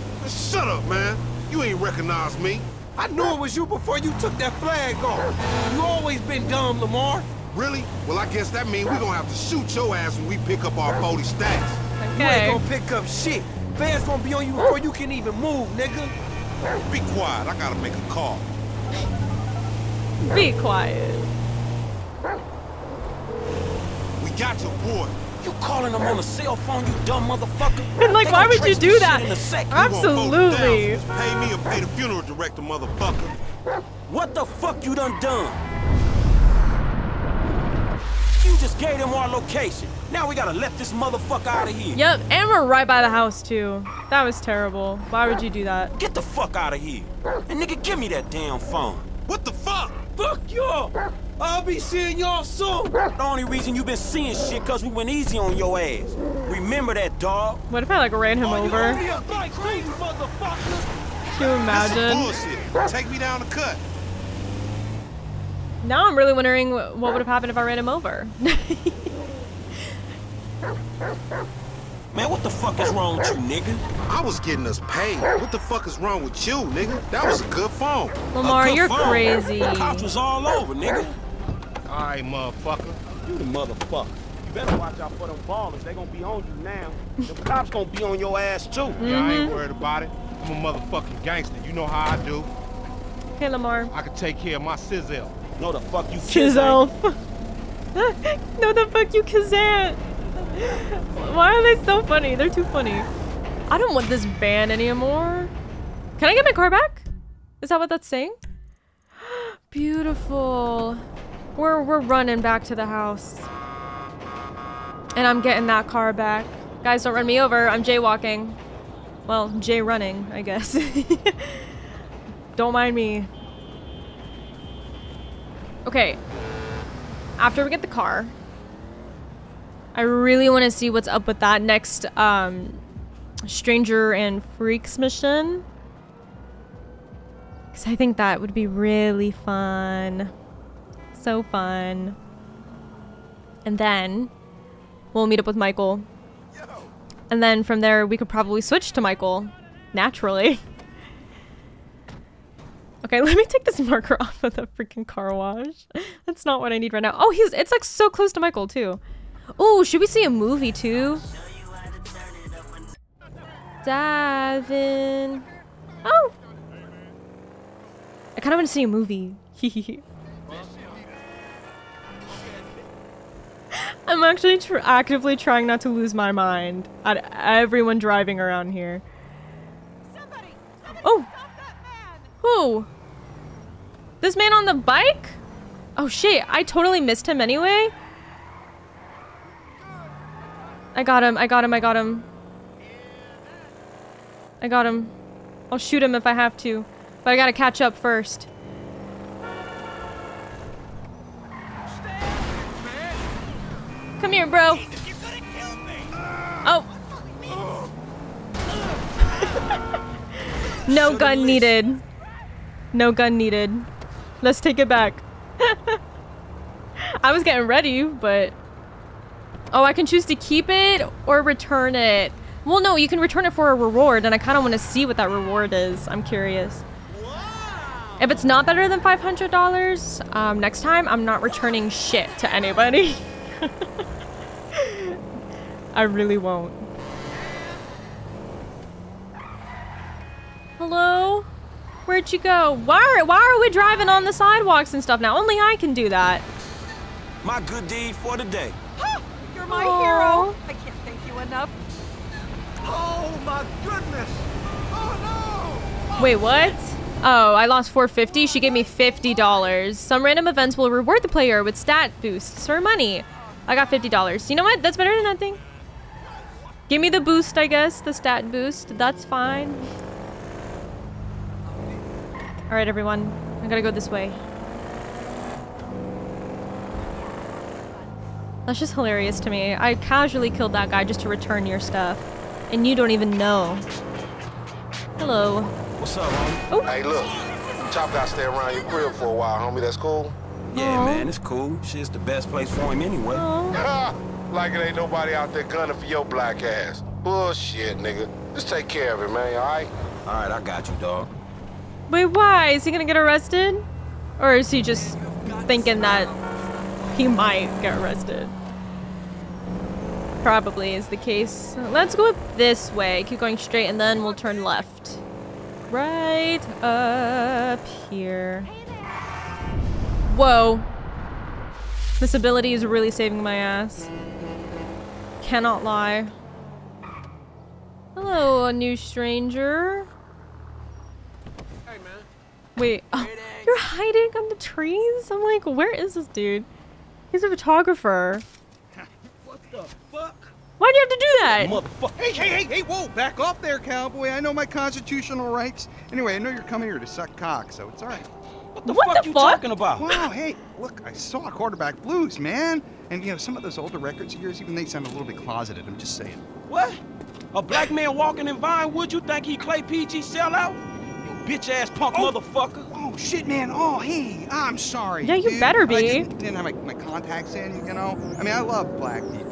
Shut up, man. You ain't recognize me. I knew it was you before you took that flag off. You always been dumb, Lamar. Really? Well, I guess that means we're gonna have to shoot your ass when we pick up our 40 stacks. Okay. You ain't gonna pick up shit. Fans gonna be on you before you can even move, nigga. Be quiet. I gotta make a call. Be quiet. We got your boy. You calling him on the cell phone, you dumb motherfucker? And like, They why would you do that? in a second. You want 40,000, Absolutely. just Pay me or pay the funeral director, motherfucker. What the fuck you done done? You just gave them our location. Now we gotta let this motherfucker out of here. Yep, and we're right by the house too. That was terrible. Why would you do that? Get the fuck out of here. And nigga, give me that damn phone. What the fuck? Fuck y'all. I'll be seeing y'all soon. The only reason you been seeing shit cause we went easy on your ass. Remember that, dog? What if I like ran him Oh, over? owe me a bike too, you motherfucker. Can you imagine? Take me down the cut. Now I'm really wondering what would have happened if I ran him over. Man, what the fuck is wrong with you, nigga? I was getting us paid. What the fuck is wrong with you, nigga? That was a good phone. Lamar, A good you're phone. crazy. The cops was all over, nigga. All right, motherfucker. You the motherfucker. You better watch out for them Ballas. They gonna be on you now. The cops gonna be on your ass too. Yeah, I Mm-hmm. ain't worried about it. I'm a motherfucking gangster. You know how I do. Hey, Lamar. I can take care of my sizzle. No, the fuck you kids Chisel. no, the fuck you Kazant. Why are they so funny? They're too funny. I don't want this van anymore. Can I get my car back? Is that what that's saying? Beautiful. We're we're running back to the house. And I'm getting that car back. Guys, don't run me over. I'm jaywalking. Well, jay running, I guess. don't mind me. Okay. After we get the car, I really want to see what's up with that next um, Stranger and Freaks mission. Because I think that would be really fun. So fun. And then we'll meet up with Michael. And then from there, we could probably switch to Michael. Naturally. Okay, let me take this marker off of the freaking car wash. That's not what I need right now. Oh, he's it's like so close to Michael too. Oh, should we see a movie too? Davin. Oh. I kind of want to see a movie. I'm actually tr actively trying not to lose my mind at everyone driving around here. Oh. Who? This man on the bike? Oh shit, I totally missed him anyway. I got him, I got him, I got him. I got him. I'll shoot him if I have to. But I gotta catch up first. Come here, bro. Oh. no gun needed. No gun needed. Let's take it back. I was getting ready, but... Oh, I can choose to keep it or return it. Well, no, you can return it for a reward, and I kind of want to see what that reward is. I'm curious. If it's not better than $500, um, next time I'm not returning shit to anybody. I really won't. Hello? Where'd you go? Why are, why are we driving on the sidewalks and stuff now? Only I can do that. My good deed for the day my Aww. hero. I can't thank you enough. Oh my goodness. Oh no. Oh, Wait, what? Oh, I lost 450. She gave me $50. Some random events will reward the player with stat boosts for money. I got $50. You know what? That's better than nothing. Give me the boost, I guess. The stat boost. That's fine. Alright, everyone. I gotta go this way. That's just hilarious to me. I casually killed that guy just to return your stuff. And you don't even know. Hello. What's up, homie? Oh. Hey, look. Chop got to stay around your crib for a while, homie. That's cool? Yeah, man, it's cool. Shit's the best place for him anyway. like it ain't nobody out there gunning for your black ass. Bullshit, nigga. Just take care of it, man, all right? All right, I got you, dog. Wait, why? Is he gonna get arrested? Or is he just thinking that he might get arrested? Probably is the case. Let's go up this way. Keep going straight and then we'll turn left. Right up here. Whoa. This ability is really saving my ass. Cannot lie. Hello, a new stranger. Wait, oh, you're hiding on the trees? I'm like, where is this dude? He's a photographer. What the fuck? Why'd you have to do that? Motherfucker. Hey, hey, hey, hey, whoa, back off there, cowboy. I know my constitutional rights. Anyway, I know you're coming here to suck cock, so it's all right. What the fuck are you talking about? Wow, hey, look, I saw quarterback blues, man. And, you know, some of those older records of yours, even they sound a little bit closeted. I'm just saying. What? A black man walking in Vinewood, you think he Clay PG sellout? You bitch ass punk oh. motherfucker. Oh, shit, man. Oh, hey, I'm sorry. Yeah, you dude. better I be. didn't, didn't have my, my contacts in, you know? I mean, I love black people.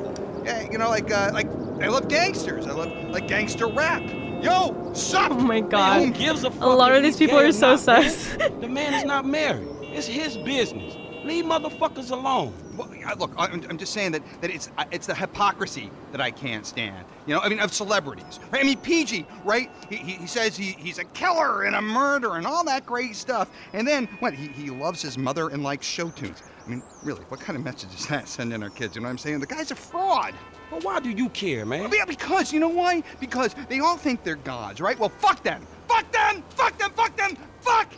Yeah, you know, like, uh, like, I love gangsters. I love, like, gangster rap. Yo, sup? Oh my god. Who gives a fuck A lot of these people are so sus. The man is not married. It's his business. Leave motherfuckers alone. Well, look, I'm, I'm just saying that, that it's uh, it's the hypocrisy that I can't stand. You know, I mean, of celebrities. Right? I mean, PG, right? He, he, he says he, he's a killer and a murderer and all that great stuff. And then, what, he, he loves his mother and likes show tunes. I mean, really, what kind of message is that sending our kids? You know what I'm saying? The guy's a fraud. But why do you care, man? Yeah, because, you know why? Because they all think they're gods, right? Well, fuck them. Fuck them! Fuck them! Fuck them! Fuck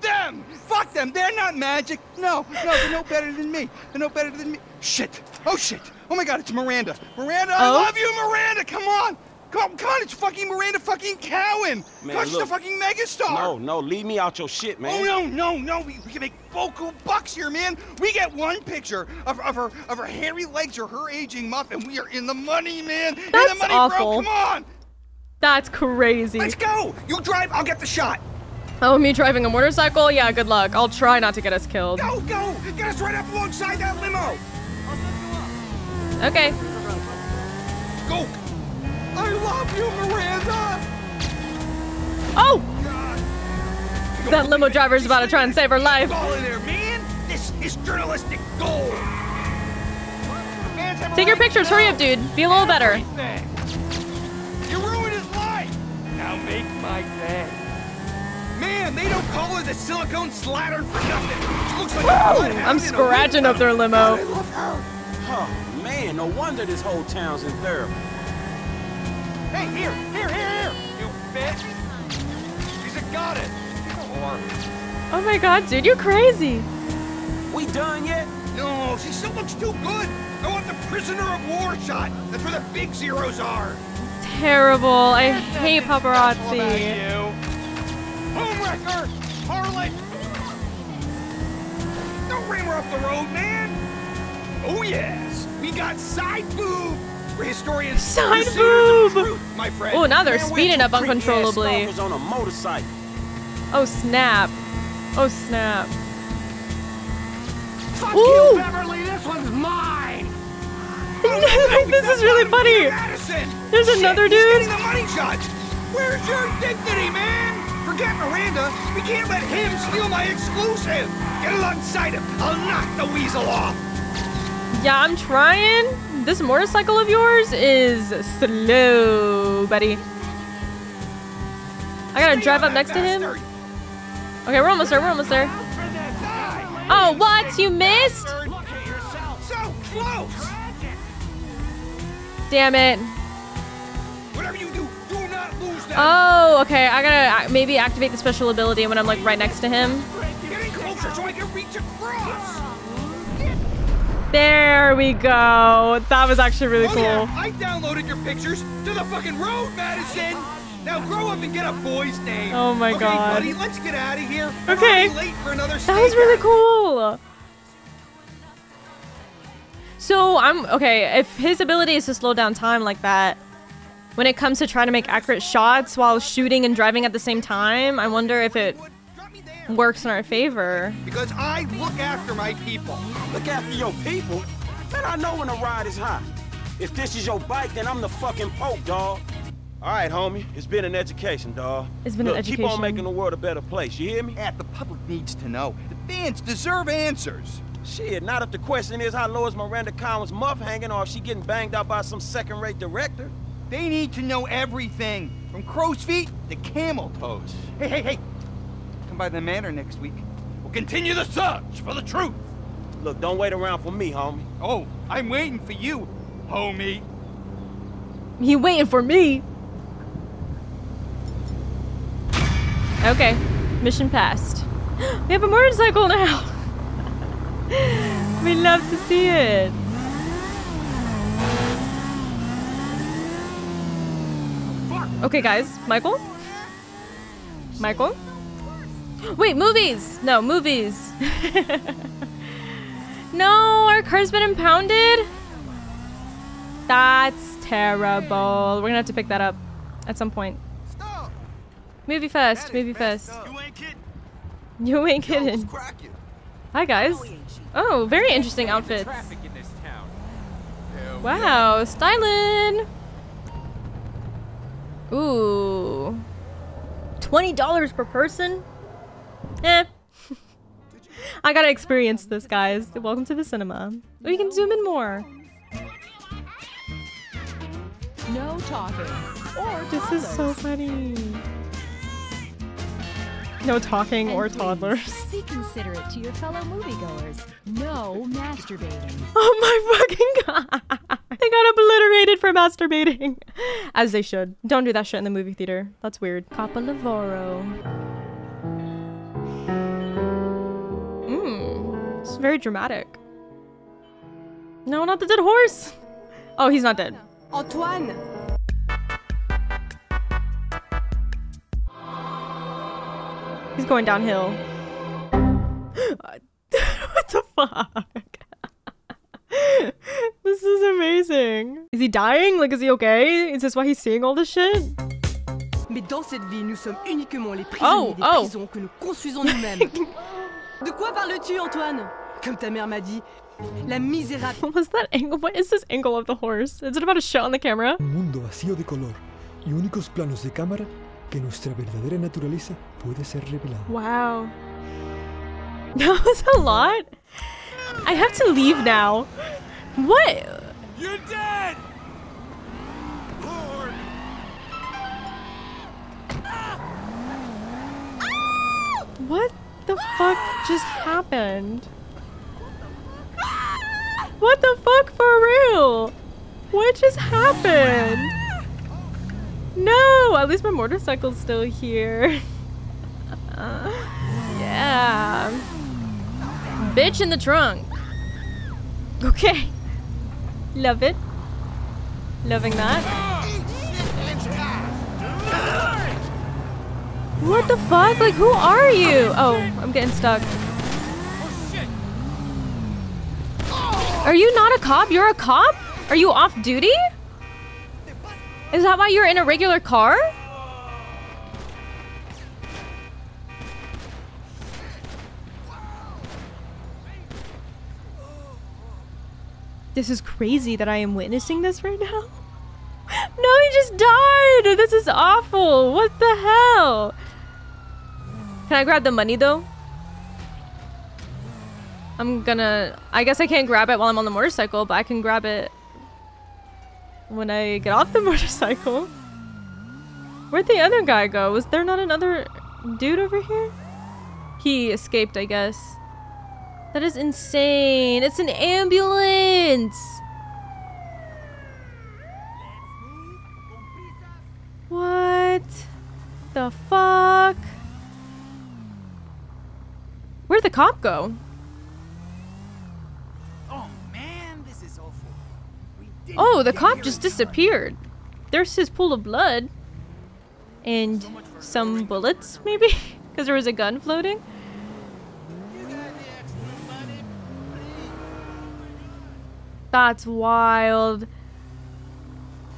them! Fuck them! They're not magic. No, no, they're no better than me. They're no better than me. Shit! Oh shit! Oh my god, it's Miranda. Miranda, I Oh? love you, Miranda! Come on! Come on, come it's fucking Miranda fucking Cowan! Man, Gosh, she's a fucking megastar! No, no, leave me out your shit, man. Oh no, no, no! We, we can make boku bucks here, man. We get one picture of, of her of her hairy legs or her aging muff, and we are in the money, man. in the money, awful. bro. Come on, That's crazy. let's go. You drive. I'll get the shot. Oh, me driving a motorcycle? Yeah, good luck. I'll try not to get us killed. Go, go. Get us right up alongside that limo. Okay. Go. I love you, Miranda. Oh! That limo driver's about to try and save her life. Ball in there, man. This is journalistic gold. Take your pictures. Hurry up, dude. Be a little better. Everything. You ruined his life. Now make my day. Man, they don't call her the silicone slattern for nothing. She looks like a Woo! bloodhound I'm scratching up their limo. God, I love her. Oh, man, no wonder this whole town's in therapy. Hey, here, here, here, here. You bitch. She's a goddess. She's a whore. Oh my god, dude, you're crazy. We done yet? No, she still looks too good. I want the prisoner of war shot. That's where the big zeros are. Terrible. I hate paparazzi. Homewrecker! Harlot! Don't ram her up the road, man! Oh yes! We got side boob! Historians. Side boob! truth, My friend. Oh, now they're Man, speeding up uncontrollably. on a motorcycle. Oh snap. Oh snap. Fuck Ooh. you, Beverly. This one's mine. this is really funny. Madison! There's Shit, another dude. the money shots! Where's your dignity, man? Forget Miranda. We can't let him steal my exclusive. Get alongside him. I'll knock the weasel off. Yeah, I'm trying. This motorcycle of yours is slow, buddy. I gotta drive up next to him. Okay, we're almost there. We're almost there. Oh, what? You missed? Look at yourself. So close. Damn it. Whatever you do, do not lose Oh, okay. I gotta maybe activate the special ability when I'm like right next to him. There we go. That was actually really oh, cool. Yeah, I downloaded your pictures to the fucking road, Madison. Now grow up and get a boy's name. Oh my okay, god. buddy, let's get out of here. Okay. already late for another That was really cool. So I'm okay. If his ability is to slow down time like that, when it comes to trying to make accurate shots while shooting and driving at the same time, I wonder if it works in our favor. Because I look after my people. Look after your people? Man, I know when a ride is hot. If this is your bike, then I'm the fucking Pope, dawg. All right, homie. It's been an education, dawg. It's been an Look, keep on making the world a better place. You hear me? Yeah, the public needs to know. The fans deserve answers. Shit, not if the question is how low is Miranda Collins' muff hanging or if she getting banged out by some second-rate director. They need to know everything, from crow's feet to camel toes. Hey, hey, hey! Come by the manor next week. We'll continue the search for the truth. Look, don't wait around for me, homie. Oh, I'm waiting for you, homie. He waiting for me? Okay, mission passed. We have a motorcycle now. we love to see it. Okay, guys, Michael. Michael. Wait, movies. No, movies. no, our car's been impounded. That's terrible. We're gonna have to pick that up at some point. Movie first, movie first. You ain't kidding. You ain't kidding. Hi guys. Oh, oh very interesting outfits. Wow, styling. Ooh. $20 per person? Eh. I gotta experience this, guys. Welcome to the cinema. We can zoom in more. No talking. Or This is so funny. No talking or toddlers. Be considerate to your fellow moviegoers. No masturbating. Oh my fucking god. They got obliterated for masturbating. As they should. Don't do that shit in the movie theater. That's weird. Capolavoro. Mmm. It's very dramatic. No, not the dead horse. Oh, he's not dead. Antoine! He's going downhill. what the fuck? this is amazing. Is he dying? Like, is he okay? Is this why he's seeing all this shit? Mais dans cette vie, nous sommes uniquement les Oh, prisonniers des oh. prisons que nous construisons nous-mêmes. De quoi parles-tu, Antoine? Comme ta mère m'a dit, la misérable... What was that angle? What is this angle of the horse? Is it about a shot on the camera? Un mundo vacío de color y únicos planos de cámara que nuestra verdadera naturaleza puede ser revelada. Wow. That was a lot. I have to leave now. What? You're dead! What the fuck just happened? What the fuck for real? What just happened? No, at least my motorcycle's still here. yeah. Bitch in the trunk. Okay. Love it. Loving that. What the fuck? Like, who are you? Oh, I'm getting stuck. Are you not a cop? You're a cop? Are you off duty? Is that why you're in a regular car? This is crazy that I am witnessing this right now. No, he just died! This is awful! What the hell? Can I grab the money though? I'm gonna... I guess I can't grab it while I'm on the motorcycle, but I can grab it when I get off the motorcycle. Where'd the other guy go? Was there not another dude over here? He escaped, I guess. That is insane. It's an ambulance. What? the fuck? Where'd the cop go? Oh man, this is awful. Oh, the cop just disappeared. There's his pool of blood. And some bullets, maybe? Because there was a gun floating? That's wild.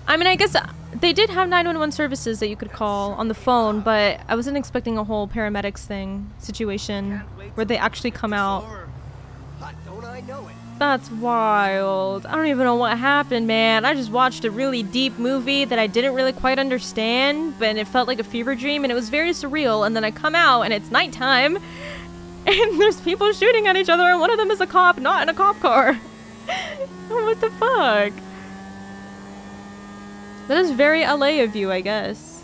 I mean, I guess they did have 911 services that you could call on the phone, but I wasn't expecting a whole paramedics thing situation where they actually come out. That's wild. I don't even know what happened, man. I just watched a really deep movie that I didn't really quite understand, but it felt like a fever dream and it was very surreal. And then I come out and it's nighttime and there's people shooting at each other and one of them is a cop, not in a cop car. what the fuck? That is very LA of you, I guess.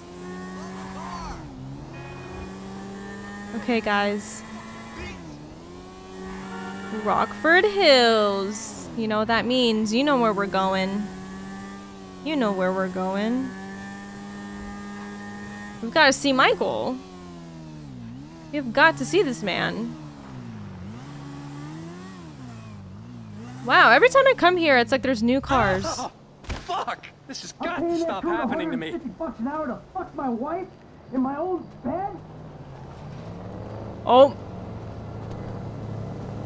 Okay, guys. Rockford Hills. You know what that means. You know where we're going. You know where we're going. We've got to see Michael. You've got to see this man. Wow, every time I come here, it's like there's new cars. Fuck! This has got to stop happening to me. bucks an hour to fuck my wife in my own bed? Oh.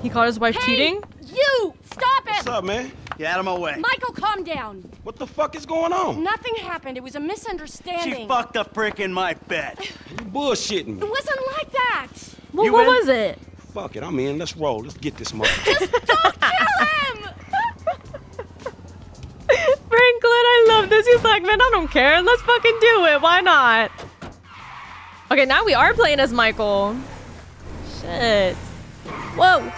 He caught his wife Hey, cheating? You! Stop it! What's up, man? Get out of my way. Michael, calm down. What the fuck is going on? Nothing happened. It was a misunderstanding. She fucked a prick in my bed. You bullshitting me. It wasn't like that. Well, You what in? was it? Fuck it, I'm in. Let's roll. Let's get this mother. Franklin, I love this. He's like, man, I don't care. Let's fucking do it. Why not? Okay, now we are playing as Michael. Shit. Whoa.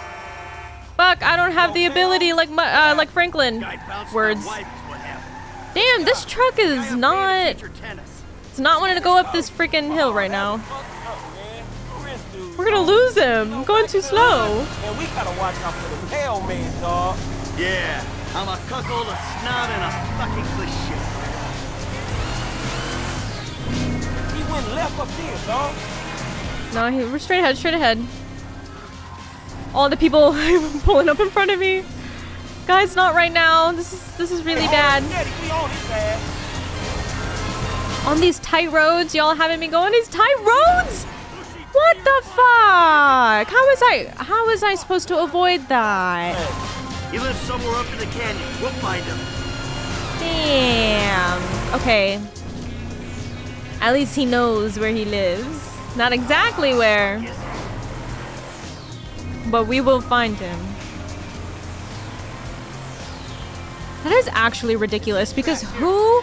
Fuck, I don't have the ability like my, uh, like Franklin. Words. Damn, this truck is not... It's not wanting to go up this freaking hill right now. We're gonna lose him. I'm going too slow. And we gotta watch out for the mailman, dog. Yeah, I'm a cuckold, a snob, and a fucking cliche. He went left up here, dog. No, he, we're straight ahead, straight ahead. All the people pulling up in front of me. Guys, not right now. This is this is really bad. On. On these tight roads, y'all having me go on these tight roads? What the fuck? How was I how was I supposed to avoid that? He lives somewhere up in the canyon. We'll find him. Damn. Okay. At least he knows where he lives. Not exactly where. But we will find him. That is actually ridiculous because who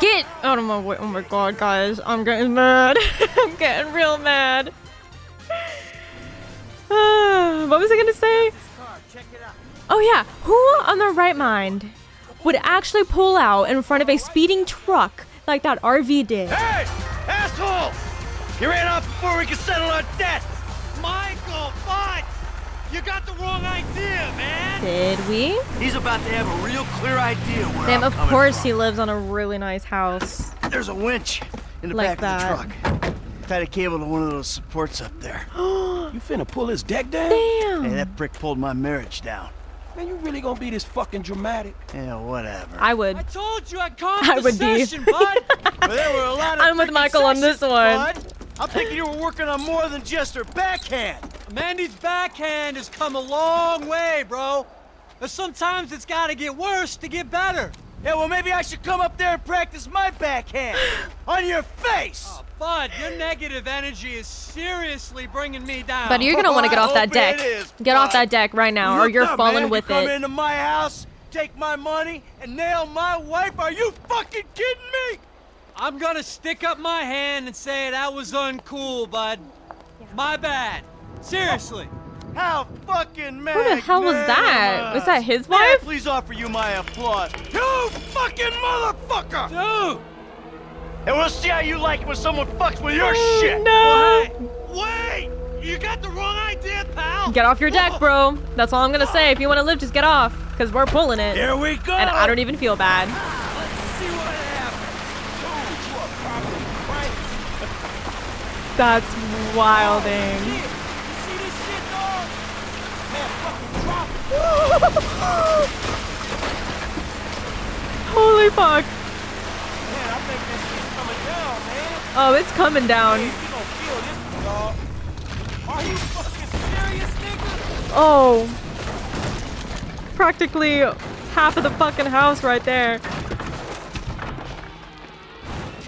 get of my? Oh my god, guys, I'm getting mad. I'm getting real mad. what was I gonna say? Oh yeah, who on their right mind would actually pull out in front of a speeding truck like that RV did? Hey! Asshole! You ran off before we could settle our debts! Michael, what? You got the wrong idea, man. Did we? He's about to have a real clear idea where Damn, I'm of course from. he lives on a really nice house. There's a winch in the Like back that. of the truck. Tied a cable to one of those supports up there. you finna pull his deck down? Damn. Hey, that prick pulled my marriage down. Man, you really gonna be this fucking dramatic? Yeah, whatever. I would. I told you I'd calm I the would be. bud. But there were a lot of I'm with freaking Michael on this one. bud. I'm thinking you were working on more than just her backhand. Mandy's backhand has come a long way, bro. But sometimes it's gotta get worse to get better. Yeah, well, maybe I should come up there and practice my backhand on your face. Oh, Bud, your negative energy is seriously bringing me down. But you're gonna want to get off that deck. it is, Get off that deck right now, or you're up, falling man. with you come it. into my house, take my money, and nail my wife? Are you fucking kidding me? I'm gonna stick up my hand and say that was uncool, bud. My bad. Seriously. How fucking mad? Who the hell was that? Was that his wife? please offer you my applause. You fucking motherfucker! Dude! And we'll see how you like it when someone fucks with your Oh, shit. no. Wait! You got the wrong idea, pal! Get off your deck, bro. That's all I'm gonna say. If you want to live, just get off, cause we're pulling it. Here we go. And I don't even feel bad. Ah, That's wilding. Oh, see what happens. Dude, you a problem That's wilding. Holy fuck. Man, I think this shit's coming down, man. Oh, it's coming down. Feel this. Are you fucking serious, nigga? Oh. Practically half of the fucking house right there.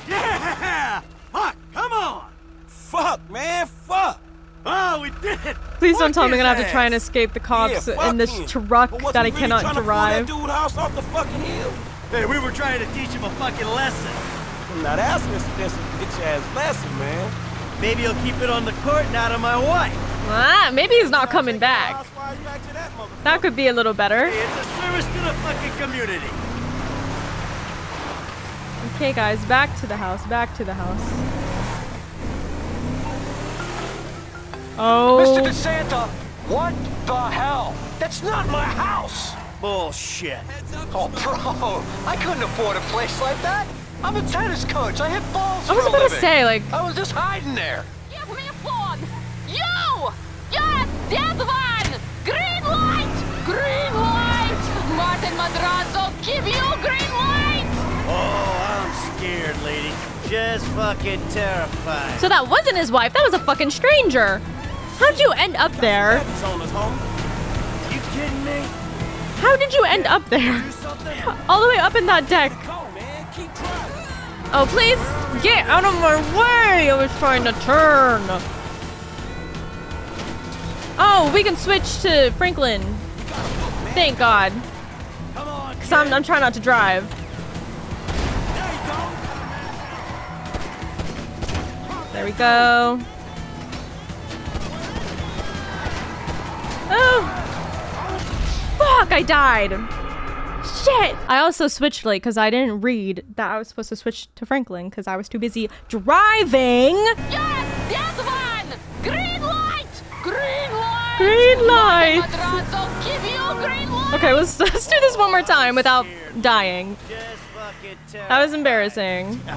Yeah! Fuck, come on! Fuck, man, fuck! Oh, we did it! Please don't tell me I'm gonna have to try and escape the cops Yeah, in this him. truck But that I really cannot trying to pull drive. that dude house off the fucking hill? Hey, we were trying to teach him a fucking lesson. Now that's an expensive bitch ass lesson, man. Maybe he'll keep it on the court and out of my wife. Ah, maybe he's not coming back. That could be a little better. It's a service to the fucking community. Okay, guys, back to the house. Back to the house. Oh. Mr. DeSanta, what the hell? That's not my house! Bullshit. Oh, bro, I couldn't afford a place like that. I'm a tennis coach. I hit balls I was for a about to say, like- I was just hiding there. Give me a phone! You! Yes, that one! Green light! Green light! Martin Madrazo, give you green light! Oh, I'm scared, lady. Just fucking terrified. So that wasn't his wife. That was a fucking stranger. How'd you end up there? You kidding me? How did you end up there? All the way up in that deck. Oh, please get out of my way. I was trying to turn. Oh, we can switch to Franklin. Thank God. Because I'm, I'm trying not to drive. There we go. Oh. Fuck, I died. Shit. I also switched late because I didn't read that I was supposed to switch to Franklin because I was too busy driving. Yes, that one! Green light! Green light! Green light. Madrazo, give you green light! Okay, let's, let's do this one more time without dying. That was embarrassing. Hey,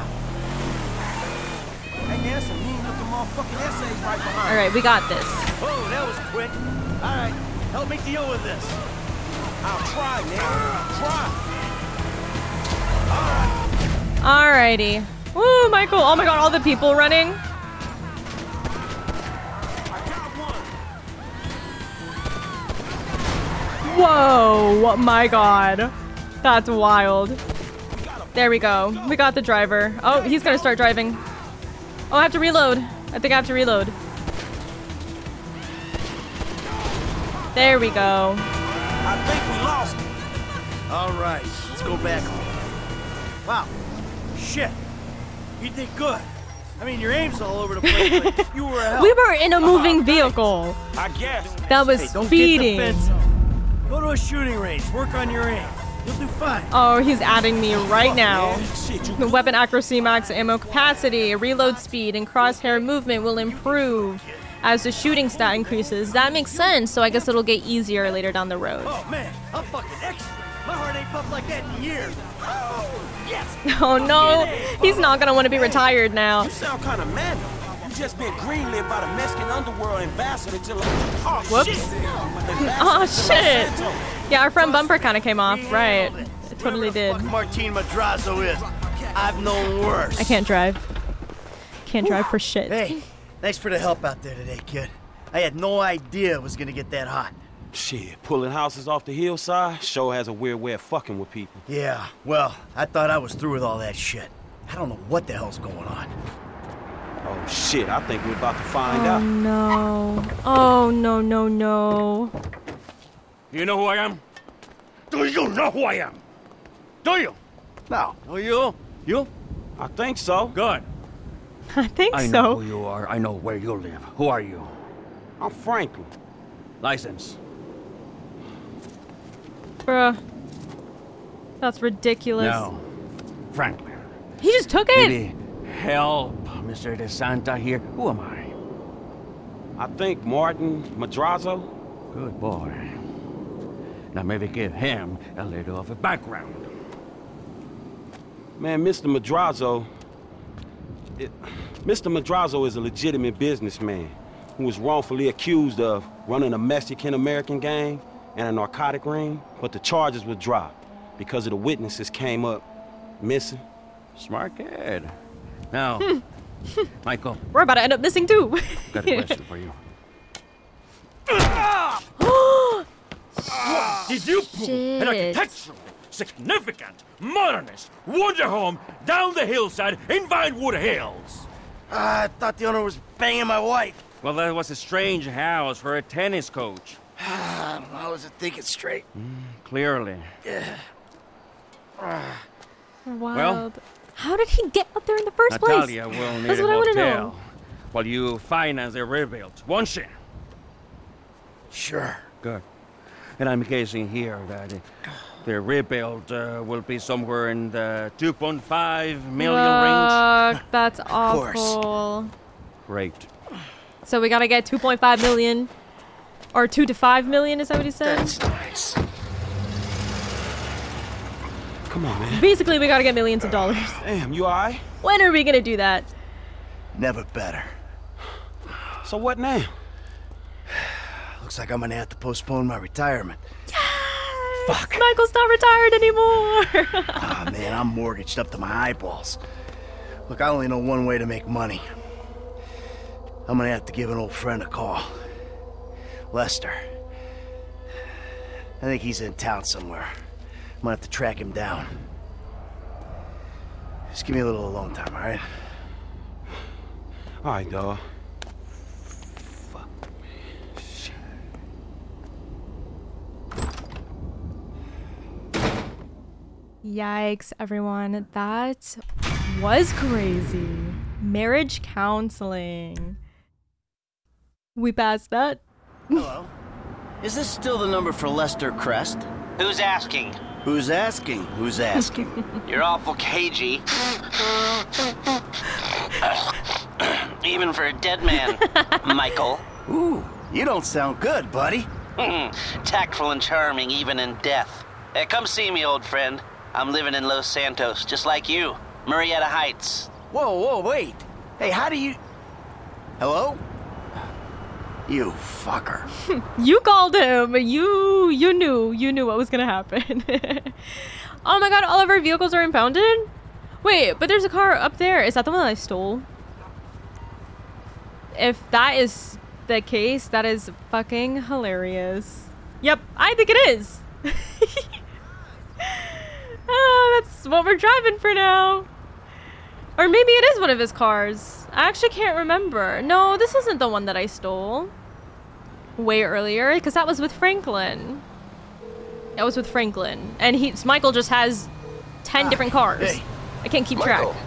man, some mean looking motherfucking essays right behind. All right, we got this. Oh, that was quick. All right, help me deal with this. I'll try, man. Try. Alrighty. Woo, Michael. Oh my god, all the people running. Whoa, my god. That's wild. There we go. We got the driver. Oh, he's gonna start driving. Oh, I have to reload. I think I have to reload. There we go. I think we lost him. All right, let's go back home. Wow, shit. You did good. I mean, your aim's all over the place, but you were. We were in a moving vehicle. I guess. That was Hey, speeding. Go to a shooting range. Work on your aim. You'll do fine. Oh, he's adding me right now. The weapon accuracy, max ammo capacity, reload speed, and crosshair movement will improve as the shooting stat increases. That makes sense, so I guess it'll get easier later down the road. Oh man, I'm fucking extra. My heart ain't pumped like that in years. Oh, yes. Oh no, he's not gonna want to be retired now. You sound kind of mad. You just been greenlit by the Mexican underworld ambassador to like, oh Whoops. shit. Oh shit. Yeah, our front bumper kind of came off. Right. It totally did. Martin Madrazo is. I've known worse. I can't drive. Can't drive for shit. Hey, thanks for the help out there today, kid. I had no idea it was gonna get that hot. Shit, pulling houses off the hillside sure has a weird way of fucking with people. Yeah, well, I thought I was through with all that shit. I don't know what the hell's going on. Oh shit, I think we're about to find Oh out. no. Oh no no no. You know who I am? Do you know who I am? Do you? No. Oh, you? You? I think so. Good. I think I so. know who you are. I know where you live. Who are you? I'm Franklin. License. Bruh. That's ridiculous. No. Franklin. He just took it. Maybe help Mr. DeSanta here. Who am I? I think Martin Madrazo. Good boy. Now maybe give him a little of a background. Man, Mr. Madrazo, it, Mr. Madrazo is a legitimate businessman who was wrongfully accused of running a Mexican-American gang and a narcotic ring, but the charges were dropped because of the witnesses came up missing. Smart kid. Now, hmm. Michael, We're about to end up missing too. got a question for you. Did you put an Shit. architectural, significant, modernist wonder home down the hillside in Vinewood Hills? I thought the owner was banging my wife. Well, that was a strange house for a tennis coach. I wasn't thinking straight. Clearly. Yeah. Wild. How did he get up there in the first Natalia place? will need That's a what I want to hotel know. while you finance the rebuild, won't she? Sure. Good. And I'm guessing here that uh, the rebuild uh, will be somewhere in the 2.5 million range. Fuck, that's course. awful. Great. So we gotta get 2.5 million, or 2 to 5 million, is that what he said? That's nice. Come on, man. Basically, we gotta get millions of dollars. Damn, you alright? When are we gonna do that? Never better. So what now? Looks like I'm gonna have to postpone my retirement. Fuck. Michael's not retired anymore. Ah, man, I'm mortgaged up to my eyeballs. Look, I only know one way to make money. I'm gonna have to give an old friend a call. Lester. I think he's in town somewhere. I'm gonna have to track him down. Just give me a little alone time, alright? Alright, dawg. Yikes, everyone. That was crazy. Marriage counseling. We passed that. Hello. Is this still the number for Lester Crest? Who's asking? Who's asking? Who's asking? You're awful cagey. Even for a dead man, Michael. Ooh, you don't sound good, buddy. Hmm, tactful and charming, even in death. Hey, come see me, old friend. I'm living in Los Santos, just like you. Murrieta Heights. Whoa, whoa, wait. Hey, how do you... Hello? You fucker. You called him. You you knew. You knew what was gonna happen. oh my god, all of our vehicles are impounded? Wait, but there's a car up there. Is that the one that I stole? If that is the case, that is fucking hilarious. Yep, I think it is. Ah, that's what we're driving for now. Or maybe it is one of his cars. I actually can't remember. No, this isn't the one that I stole. Way earlier, because that was with Franklin. That was with Franklin. And he, Michael just has 10 different cars. hey. I can't keep Michael, track.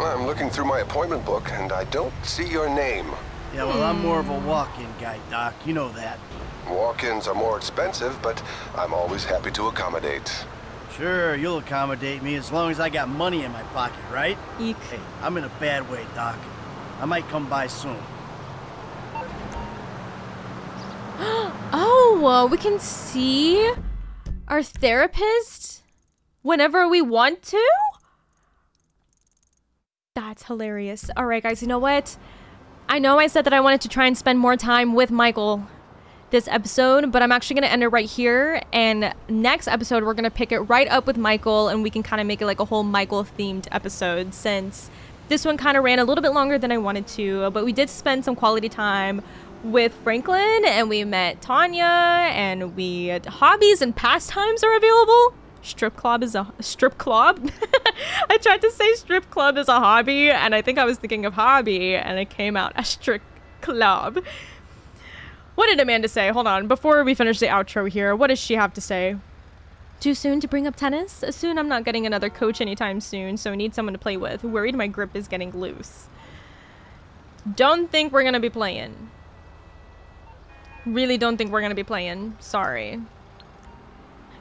I'm looking through my appointment book and I don't see your name. Yeah, well, I'm more of a walk-in guy, Doc. You know that. Walk-ins are more expensive, but I'm always happy to accommodate. Sure, you'll accommodate me as long as I got money in my pocket, right? Eek. Hey, I'm in a bad way, Doc. I might come by soon. Oh, uh, we can see our therapist whenever we want to? That's hilarious. All right, guys, you know what? I know I said that I wanted to try and spend more time with Michael this episode, but I'm actually going to end it right here. And next episode, we're going to pick it right up with Michael, and we can kind of make it like a whole Michael themed episode since this one kind of ran a little bit longer than I wanted to. But we did spend some quality time with Franklin, and we met Tanya, and we hobbies and pastimes are available. Strip club is a strip club. I tried to say strip club is a hobby, and I think I was thinking of hobby, and it came out as strip club. What did Amanda say? Hold on. Before we finish the outro here, what does she have to say? Too soon to bring up tennis? Uh, soon I'm not getting another coach anytime soon, so I need someone to play with. Worried my grip is getting loose. Don't think we're gonna be playing. Really don't think we're gonna be playing. Sorry.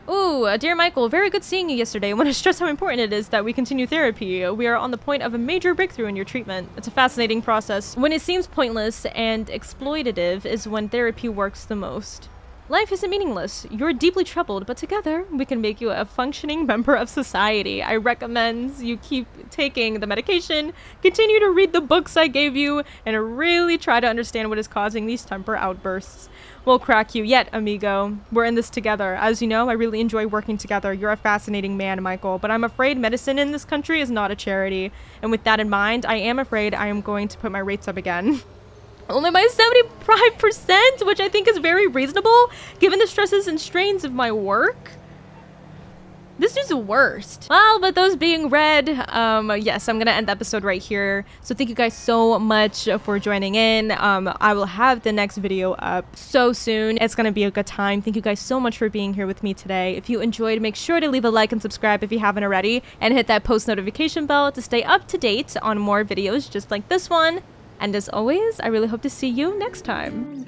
Ooh, uh, dear Michael, very good seeing you yesterday. I want to stress how important it is that we continue therapy. We are on the point of a major breakthrough in your treatment. It's a fascinating process. When it seems pointless and exploitative is when therapy works the most. Life isn't meaningless. You're deeply troubled, but together we can make you a functioning member of society. I recommend you keep taking the medication, continue to read the books I gave you, and really try to understand what is causing these temper outbursts. We'll crack you yet, amigo. We're in this together. As you know, I really enjoy working together. You're a fascinating man, Michael, but I'm afraid medicine in this country is not a charity. And with that in mind, I am afraid I am going to put my rates up again. Only by 75%, which I think is very reasonable, given the stresses and strains of my work. This dude's the worst. Well, but those being read, um, yes, I'm gonna end the episode right here. So thank you guys so much for joining in. Um, I will have the next video up so soon. It's gonna be a good time. Thank you guys so much for being here with me today. If you enjoyed, make sure to leave a like and subscribe if you haven't already, and hit that post notification bell to stay up to date on more videos just like this one. And as always, I really hope to see you next time.